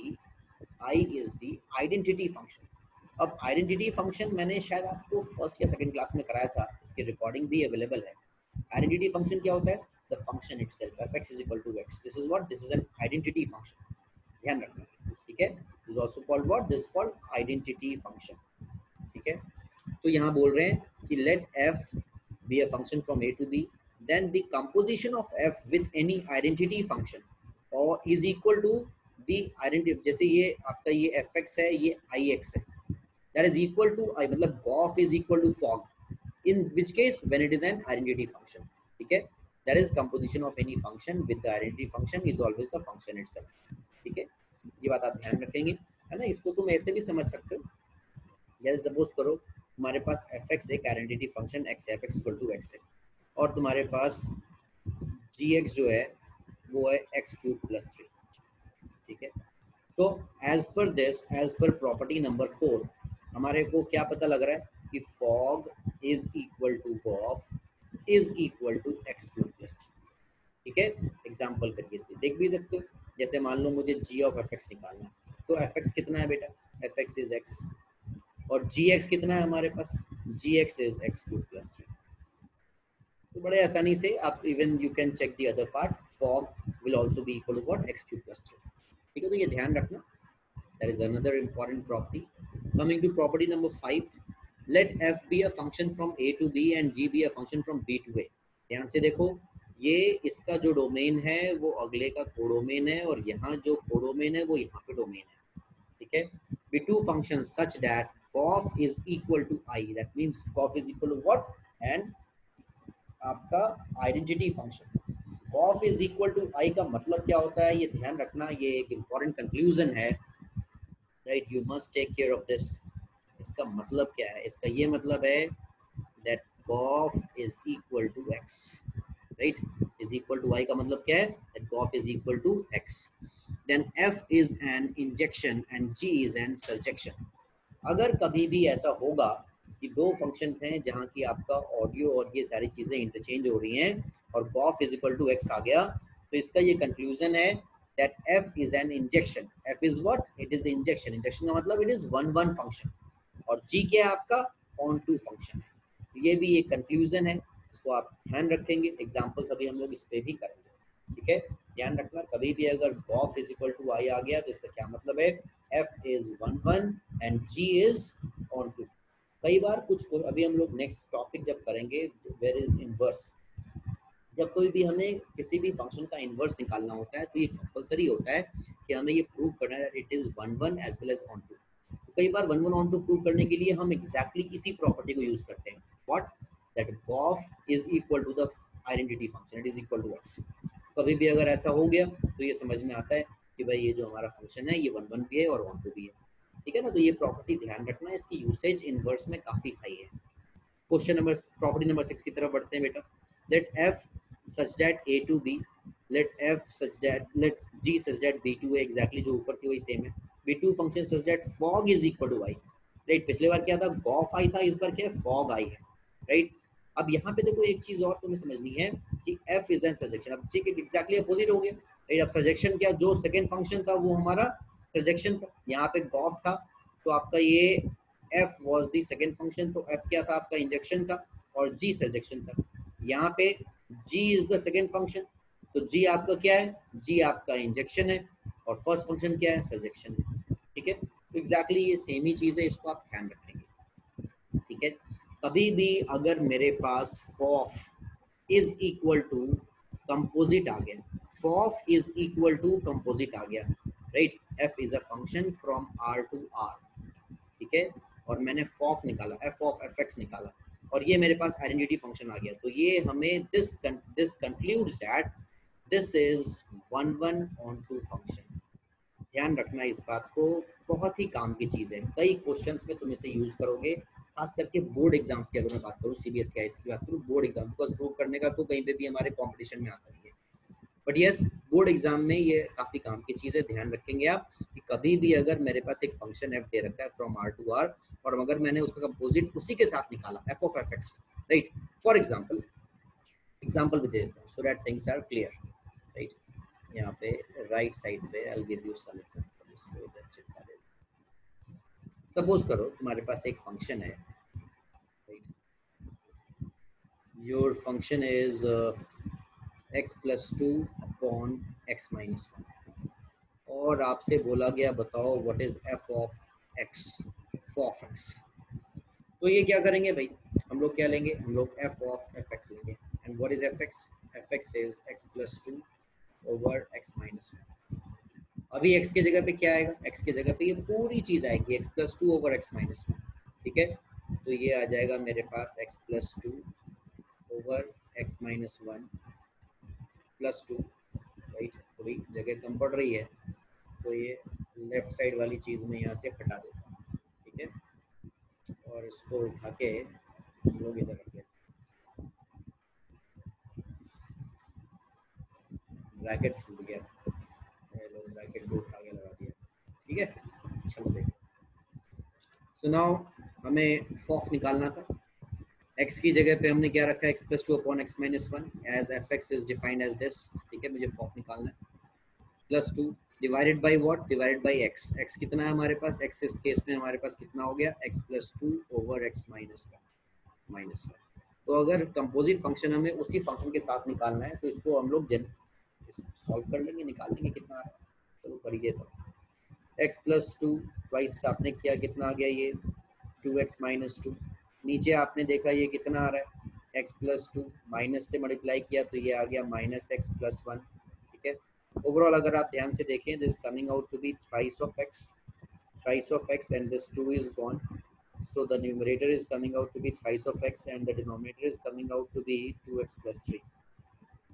i is the identity function अब आइडेंटिटी फ़ंक्शन मैंने शायद आपको फ़र्स्ट या सेकंड क्लास में कराया था इसकी रिकॉर्डिंग भी अवेलेबल है आइडेंटिटी फ़ंक्शन क्या होता है the function itself fx is equal to x this is what this is an identity function ध्यान रखना ठीक है is also called what this is called identity function ठीक है तो यहाँ बोल रहे हैं कि let f be a function from a to b then the composition of f with any identity function or is equal to the identity जैसे ये आपका ये fx है ये ix है that is equal to i मतलब gof is equal to fog in which case when it is an identity function ठीक है that is composition of any function with the identity function is always the function itself ठीक है ये बात आप ध्यान रखेंगे, है ना? इसको तुम ऐसे भी समझ सकते हो। जैसे सपोज़ करो, तुम्हारे पास एफ़ एक्स एक identity function x f x equal to x है। और तुम्हारे पास जी एक्स जो है, वो है एक्स क्यूब प्लस थ्री ठीक है? तो as per this as per property number four हमारे को क्या पता लग रहा है कि fog is equal to of is equal to x cube plus three ठीक है? एग्ज़ाम्पल करके देख भी सकते हो। जैसे मान लो मुझे जी ऑफ़ एफ़ एक्स निकालना तो एफ़ एक्स कितना है बेटा? एफ़ एक्स इज़ एक्स और जी एक्स कितना है हमारे पास? G x is x cube plus three तो बड़े आसानी से आप even you can check the other part fog will also be equal to what x cube plus three ठीक है तो ये ध्यान रखना। That is another important property coming to property number five let f be a function from a to b and g be a function from b to a ध्यान से देखो ये इसका जो डोमेन है, वो अगले का कोडोमेन है और यहाँ जो कोडोमेन है, वो यहाँ पे डोमेन है। ठीक है? Be two function such that cof is equal to i, that means cof is equal to what? And आपका identity function gof is equal to I का मतलब क्या होता है? ये ध्यान रखना, ये एक इंपॉर्टेंट कंक्लूजन है। Right you must take care of this इसका मतलब क्या है? इसका ये मतलब है that gof is equal to x right is equal to I का मतलब क्या है? That gof is equal to x then f is an injection and g is an surjection अगर कभी भी ऐसा होगा कि दो फ़ंक्शन हैं जहाँ की आपका ऑडियो और ये सारी चीज़ें इंटरचेंज हो रही हैं और गॉफ इजिकल टू एक्स आ गया तो इसका ये कंक्लूजन है that f is an injection F is what it is injection injection का मतलब it is one one function और जी क्या है आपका? ऑन टू फ़ंक्शन है। तो ये भी एक कंक्लूजन है। इसको आप ध्यान रखेंगे एग्जाम्पल्स अभी हम लोग इस पर भी करेंगे, ठीक है? ध्यान रखना, कभी भी अगर gof is equal to I आ गया तो इसका क्या मतलब है? F is one one and g is onto कई बार कुछ अभी हम लोग नेक्स्ट टॉपिक जब करेंगे वेर इज़ इनवर्स जब कोई भी हमें किसी भी फ़ंक्शन का इनवर्स निकालना होता है तो ये कंपलसरी होता है कि हमें ये प्रूव करना है it is one one as well as onto कई बार one one onto prove करने के लिए हम एग्जैक्टली exactly इसी प्रॉपर्टी को यूज़ करते हैं. What that gof is equal to the identity function it is equal to x कभी भी अगर ऐसा हो गया तो ये समझ में आता है कि भाई ये जो हमारा फ़ंक्शन है, ये वन वन भी है और वन टू भी है। ठीक है ना? तो ये प्रॉपर्टी ध्यान रखना, इसकी यूसेज इनवर्स में काफ़ी हाई है। Question number property number six की तरफ़ बढ़ते हैं बेटा। Let f such that A to B let f such that let g such that B to exactly जो ऊपर की वही सेम है। Be two function such that fog is equal to I right पिछले बार क्या था? गॉफ आई था, इस बार क्या है? फॉग आई है। राइट अब यहाँ पे देखो एक चीज़ और तुम्हें समझनी है कि एफ़ इज़ एन सजेक्शन अब जी के एग्जैक्टली अपोजिट हो गया अब सजेक्शन क्या, जो सेकेंड फ़ंक्शन था वो हमारा सजेक्शन था। यहाँ पे गॉफ था। तो आपका ये f was the second function तो एफ़ क्या था? आपका इंजेक्शन था और जी सजेक्शन था। यहाँ पे g is the second function तो जी आपका क्या है? जी आपका इंजेक्शन है। और फ़र्स्ट फ़ंक्शन क्या है? सजेक्शन है। ठीक है? तो एग्जैक्टली ये सेम ही चीज़ है, इसको आप ध्यान रखेंगे। ठीक है? कभी भी अगर मेरे पास fof is equal to composite आ गया fof is equal to composite आ गया right f is a function from R to R ठीक है? और मैंने फॉफ निकाला एफ़ ऑफ़ एफ़ एक्स निकाला, और ये मेरे पास आइडेंटिटी फ़ंक्शन आ गया। तो ये हमें this this concludes that this is one one onto function ध्यान रखना इस बात को, बहुत ही काम की चीज़ है। कई क्वेश्चंस में तुम इसे यूज़ करोगे खास करके बोर्ड एग्ज़ाम्स की अगर मैं बात करूँ सीबीएसई आई की बात करूँ बोर्ड एग्ज़ाम बिकॉज़ प्रूव करने का तो कहीं पे भी हमारे कॉम्पिटिशन में आता है। बट यस बोर्ड एग्ज़ाम में ये काफ़ी काम की चीज़ है ध्यान रखेंगे आप कि कभी भी अगर मेरे पास एक फ़ंक्शन एफ़ दे रखा है फ्रॉम आर टू आर और अगर मैंने उसका कंपोजिट उसी के साथ निकाला f of f x right for example example भी दे देता हूँ so that things are clear right यहाँ पे राइट साइड पे I give you some example इसको चिपका दे सपोज़ करो तुम्हारे पास एक फ़ंक्शन है your function is x plus two upon x minus one और आपसे बोला गया, बताओ what is f of x of x तो ये क्या करेंगे भाई? हम लोग क्या लेंगे? हम लोग एफ़ ऑफ़ एफ़ एक्स लेंगे। And what is f x f x is x plus two over x minus one अभी x की जगह पे क्या आएगा? x की जगह पे ये पूरी चीज़ आएगी, x plus two over x minus one ठीक है? तो ये आ जाएगा मेरे पास x plus two over x minus one plus two right थोड़ी जगह कम पड़ रही है तो ये लेफ़्ट साइड वाली चीज़ में यहाँ से हटा देता हूँ, ठीक है? और इसको उठा के हम लोग इधर रख लेते ब्रैकेट छूट गया। ब्रैकेट को उठा के लगा दिया। ठीक है? चलो देखो। सो नाउ हमें फॉफ निकालना था। X की जगह पे हमने क्या रखा? X plus two upon x minus one as f x is defined as this ठीक है? मुझे फॉफ निकालना है। Plus two divided by what divided by x x कितना है हमारे पास? एक्स इस केस में हमारे पास कितना हो गया? X plus two over x minus one minus one तो अगर कंपोजिट फ़ंक्शन हमें उसी फ़ंक्शन के साथ निकालना है तो इसको हम लोग जन सॉल्व कर लेंगे, निकाल लेंगे कितना आ रहा है। चलो करिए तो। एक्स प्लस टू ट्वाइस आपने किया कितना आ गया ये? टू एक्स माइनस टू नीचे आपने देखा ये कितना आ रहा है? एक्स प्लस टू माइनस से मल्टीप्लाई किया तो ये आ गया माइनस एक्स प्लस वन ठीक है? ओवरऑल अगर आप ध्यान से देखें this coming out to be thrice of x thrice of x and this two is gone so the numerator is coming out to be thrice of x the denominator is coming out to be 2x plus 3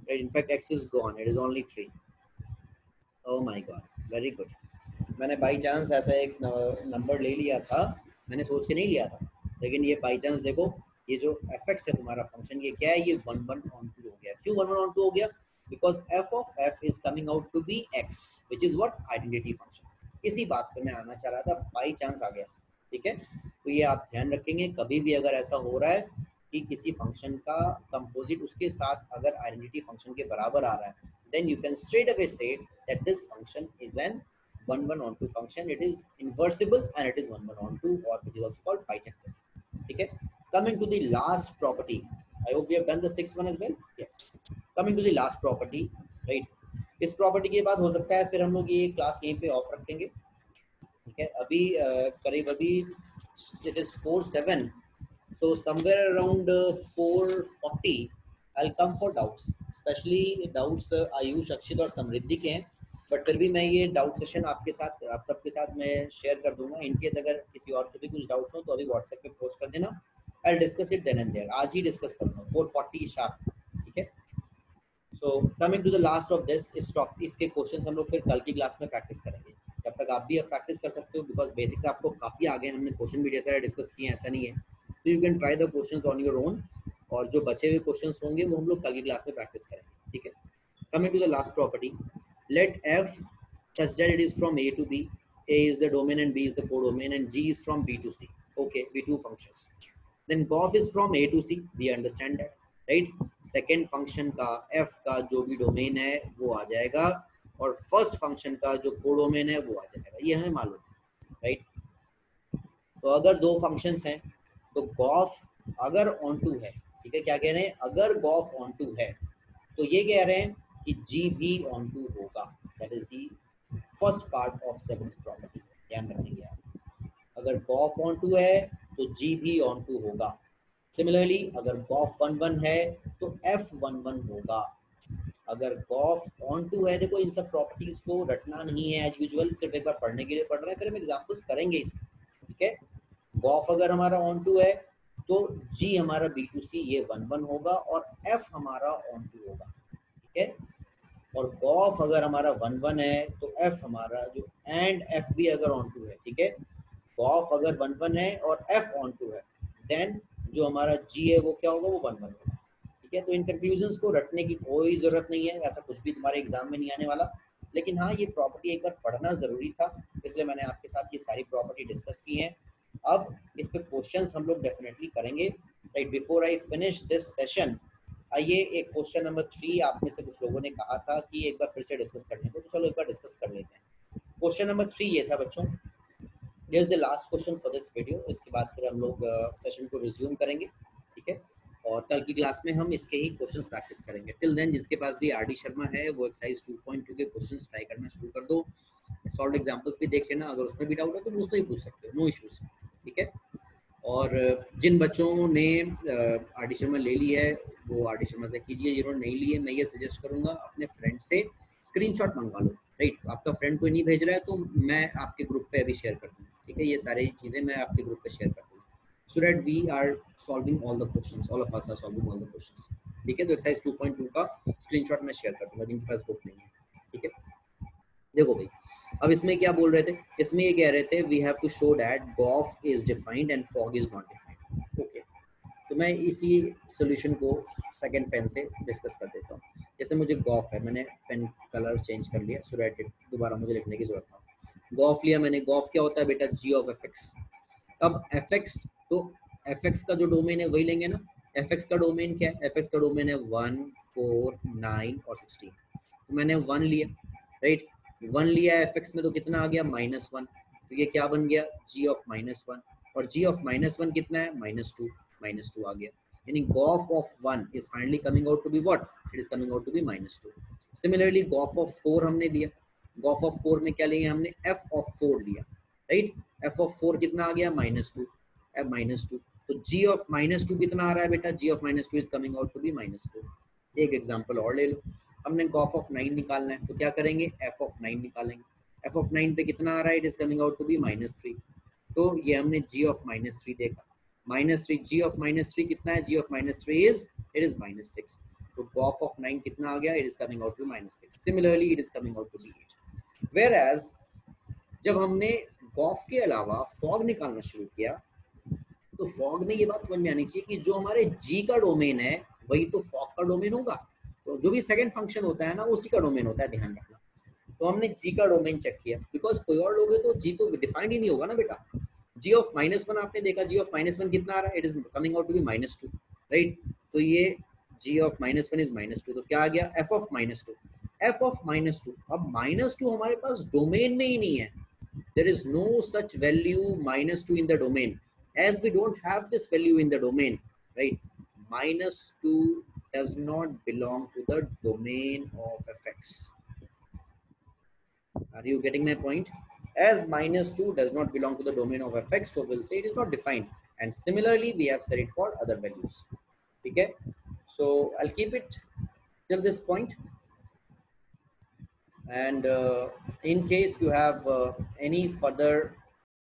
right? In fact, x is gone. It is only 3 oh my god, very good. मैंने बाई चांस ऐसा एक नंबर ले लिया था। मैंने सोच के नहीं लिया था। लेकिन ये बाई चांस देखो, ये जो एफ़ एक्स है तुम्हारा फ़ंक्शन ये क्या है? ये वन वन ऑन टू हो गया। क्यों वन वन ऑन टू हो गया? Because f of f is coming out to be x which is what identity function इसी बात पे मैं आना चाह रहा था। बाई चांस आ गया। ठीक है? तो ये आप ध्यान रखेंगे। कभी भी अगर ऐसा हो रहा है कि किसी फ़ंक्शन का कंपोजिट उसके साथ अगर आइडेंटिटी फ़ंक्शन के बराबर आ रहा है then you can straight away say that this function is an one one onto function it is invertible and it is one one onto और it is also called bijective ठीक है? Coming to the last property I hope you have done the six one as well yes coming to the last property right इस प्रॉपर्टी के बाद हो सकता है फिर हम लोग ये क्लास यहीं पे ऑफ़ रखेंगे। ठीक है? अभी करीब अभी it is four seven so somewhere around four forty I come for doubts specially Ayush Akshit और समृद्धि के हैं. बट फिर भी मैं ये डाउट सेशन आपके साथ, आप सबके साथ मैं शेयर कर दूँगा. इन केस अगर किसी और को भी कुछ डाउट्स हो तो अभी व्हाट्सएप पे पोस्ट कर देना. I discuss it then and there आज ही डिस्कस करूँगा. 440 शार्प ठीक है? So coming to the last of this इस टॉपिक इसके क्वेश्चंस हम लोग फिर कल की क्लास में प्रैक्टिस करेंगे. तब तक आप भी प्रैक्टिस कर सकते हो बिकॉज़ बेसिक्स आपको काफ़ी आगे हमने क्वेश्चन भी ढेर सारे डिस्कस किए ऐसा नहीं है. तो you can try the questions on your own और जो बचे हुए क्वेश्चंस होंगे, वो हम लोग कल की क्लास में प्रैक्टिस करेंगे, ठीक है? Coming to the last property let f such that it is from A to B A is the domain and B is the codomain and g is from B to C okay be two functions then gof is from A to C we understand that right second function का एफ़ का जो भी डोमेन है, वो आ जाएगा। और फ़र्स्ट फ़ंक्शन का जो कोडोमेन है, वो आ जाएगा। ये हमें मालूम है राइट तो अगर दो फ़ंक्शंस हैं तो गॉफ अगर ऑन टू है, ठीक है, क्या कह रहे हैं? अगर गॉफ ऑन टू है तो ये कह रहे हैं कि जी भी ऑन टू होगा। That is the first part of seventh property ध्यान रखेंगे आप। अगर गॉफ ऑन टू है तो जी भी ऑन टू होगा। सिमिलरली अगर गॉफ वन वन है तो एफ़ वन वन होगा। अगर गॉफ ऑन टू है, देखो, इन सब प्रॉपर्टीज़ को रटना नहीं है एज यूजुअल सिर्फ़ एक बार पढ़ने के लिए पढ़ रहे हैं, फिर हम एग्जाम्पल्स करेंगे इसमें, ठीक है? गॉफ अगर हमारा ऑन टू है तो जी हमारा बी टू सी ये वन वन होगा और एफ़ हमारा ऑन टू होगा, ठीक है? और गॉफ अगर हमारा वन वन है तो एफ़ हमारा जो एंड एफ़ भी अगर ऑन टू है, ठीक है? गॉफ अगर वन वन है और एफ़ ऑन टू है देन जो हमारा जी है, वो क्या होगा? वो वन वन होगा, ठीक है? तो इन कंक्लूजन को रटने की कोई ज़रूरत नहीं है, ऐसा कुछ भी तुम्हारे एग्ज़ाम में नहीं आने वाला। लेकिन हाँ ये प्रॉपर्टी एक बार पढ़ना ज़रूरी था, इसलिए मैंने आपके साथ ये सारी प्रॉपर्टी डिस्कस की है। अब इस पे क्वेश्चंस हम लोग डेफिनेटली करेंगे। Right before I finish this session आइए एक क्वेश्चन नंबर थ्री आप में से कुछ लोगों ने कहा था कि एक बार फिर से डिस्कस करने को तो चलो एक बार डिस्कस कर लेते हैं। क्वेश्चन नंबर थ्री ये था बच्चों। This the last question for this video इसके बाद फिर हम लोग सेशन को रिज्यूम करेंगे, ठीक है? और कल की क्लास में हम इसके ही क्वेश्चंस प्रैक्टिस करेंगे। टिल देन जिसके पास भी आर डी शर्मा है, वो एक्सरसाइज 2.2 के क्वेश्चंस ट्राई करना शुरू कर दो। सॉल्व एग्जांपल्स भी देख लेना, अगर उसमें भी डाउट है तो उससे ही पूछ सकते हो नो इश्यूज़ ठीक है? और, जिन बच्चों ने आर शर्मा ले ली है, वो आर शर्मा से कीजिए, जिन्होंने नहीं लिए मैं ये सजेस्ट करूँगा, अपने फ्रेंड से स्क्रीनशॉट मंगवा लो राइट तो आपका फ्रेंड कोई नहीं भेज रहा है तो मैं आपके ग्रुप पे अभी शेयर कर दूँगा ठीक है? ये सारी चीज़ें मैं आपके ग्रुप पे शेयर कर दूँगा so that we are solving all the questions all of us are solving all the questions ठीक है? तो एक्सरसाइज 2.2 का स्क्रीनशॉट मैं शेयर कर दूँगा जिनके पास बुक नहीं है, ठीक है? देखो भाई अब इसमें क्या बोल रहे थे? इसमें ये कह रहे थे we have to show that g of f is defined and f of g is not defined okay तो मैं इसी सॉल्यूशन को सेकंड पेन से डिस्कस कर देता हूँ। जैसे मुझे गॉफ है, मैंने पेन कलर चेंज कर लिया सो दैट दोबारा मुझे लिखने की ज़रूरत ना गॉफ लिया मैंने। गॉफ क्या होता है बेटा? जी ऑफ़ एफ़ अब एफ़ तो एफ़ का जो डोमेन है, वही लेंगे ना? एफ़ का डोमेन क्या है? एफ़ का डोमेन है वन फोर नाइन और सिक्सटीन तो मैंने वन लिया राइट वन लिया एफ़ एक्स में तो कितना आ गया? माइनस वन तो ये क्या बन गया? जी ऑफ़ माइनस वन और जी ऑफ़ माइनस वन कितना है? माइनस टू माइनस टू आ गया. यानी g of f of one is finally coming out to be what it is coming out to be minus two similarly g of f of four हमने दिया. G of f of four में क्या लिया हमने? एफ़ ऑफ़ फोर लिया. राइट एफ़ ऑफ़ फोर कितना आ गया? Minus two f minus two तो जी ऑफ़ माइनस टू कितना आ रहा है बेटा? G of minus two is coming out to be minus four एक एग्ज़ाम्पल और ले लो. हमने गॉफ ऑफ़ नाइन निकालना है तो क्या करेंगे? एफ़ ऑफ़ नाइन निकालेंगे। एफ़ ऑफ़ नाइन पे कितना आ रहा है? It is coming out to be minus three तो ये हमने जी ऑफ़ माइनस थ्री देखा। Minus three g of minus three कितना है? G of minus three is it is minus six तो g of f of nine कितना आ गया? It is coming out to minus six similarly it is coming out to be at whereas जब हमने गॉफ के अलावा फॉग निकालना शुरू किया तो फॉग में ये बात समझ में आनी चाहिए कि जो हमारे जी का डोमेन है, वही तो फॉग का डोमेन होगा। तो जो भी सेकंड फ़ंक्शन होता है ना उसी का डोमेन होता है, ध्यान रखना। तो हमने जी का डोमेन चेक किया। बिकॉज़ कोई और लोगे तो जी तो डिफाइंड ही नहीं होगा ना बेटा। जी ऑफ़ माइनस वन आपने देखा जी ऑफ़ माइनस वन कितना आ रहा है? It is coming out to be minus two right तो ये g of minus one is minus two तो क्या आ गया? F of minus two f of minus two अब माइनस टू हमारे पास डोमेन में ही नहीं है। There is no such value minus two in the domain as we don't have this value in the domain, right? Minus 2 does not belong to the domain of fx are you getting my point? As minus 2 does not belong to the domain of fx so we'll say it is not defined. And similarly we have said it for other values. Okay? So i'll keep it till this point. and uh, in case you have uh, any further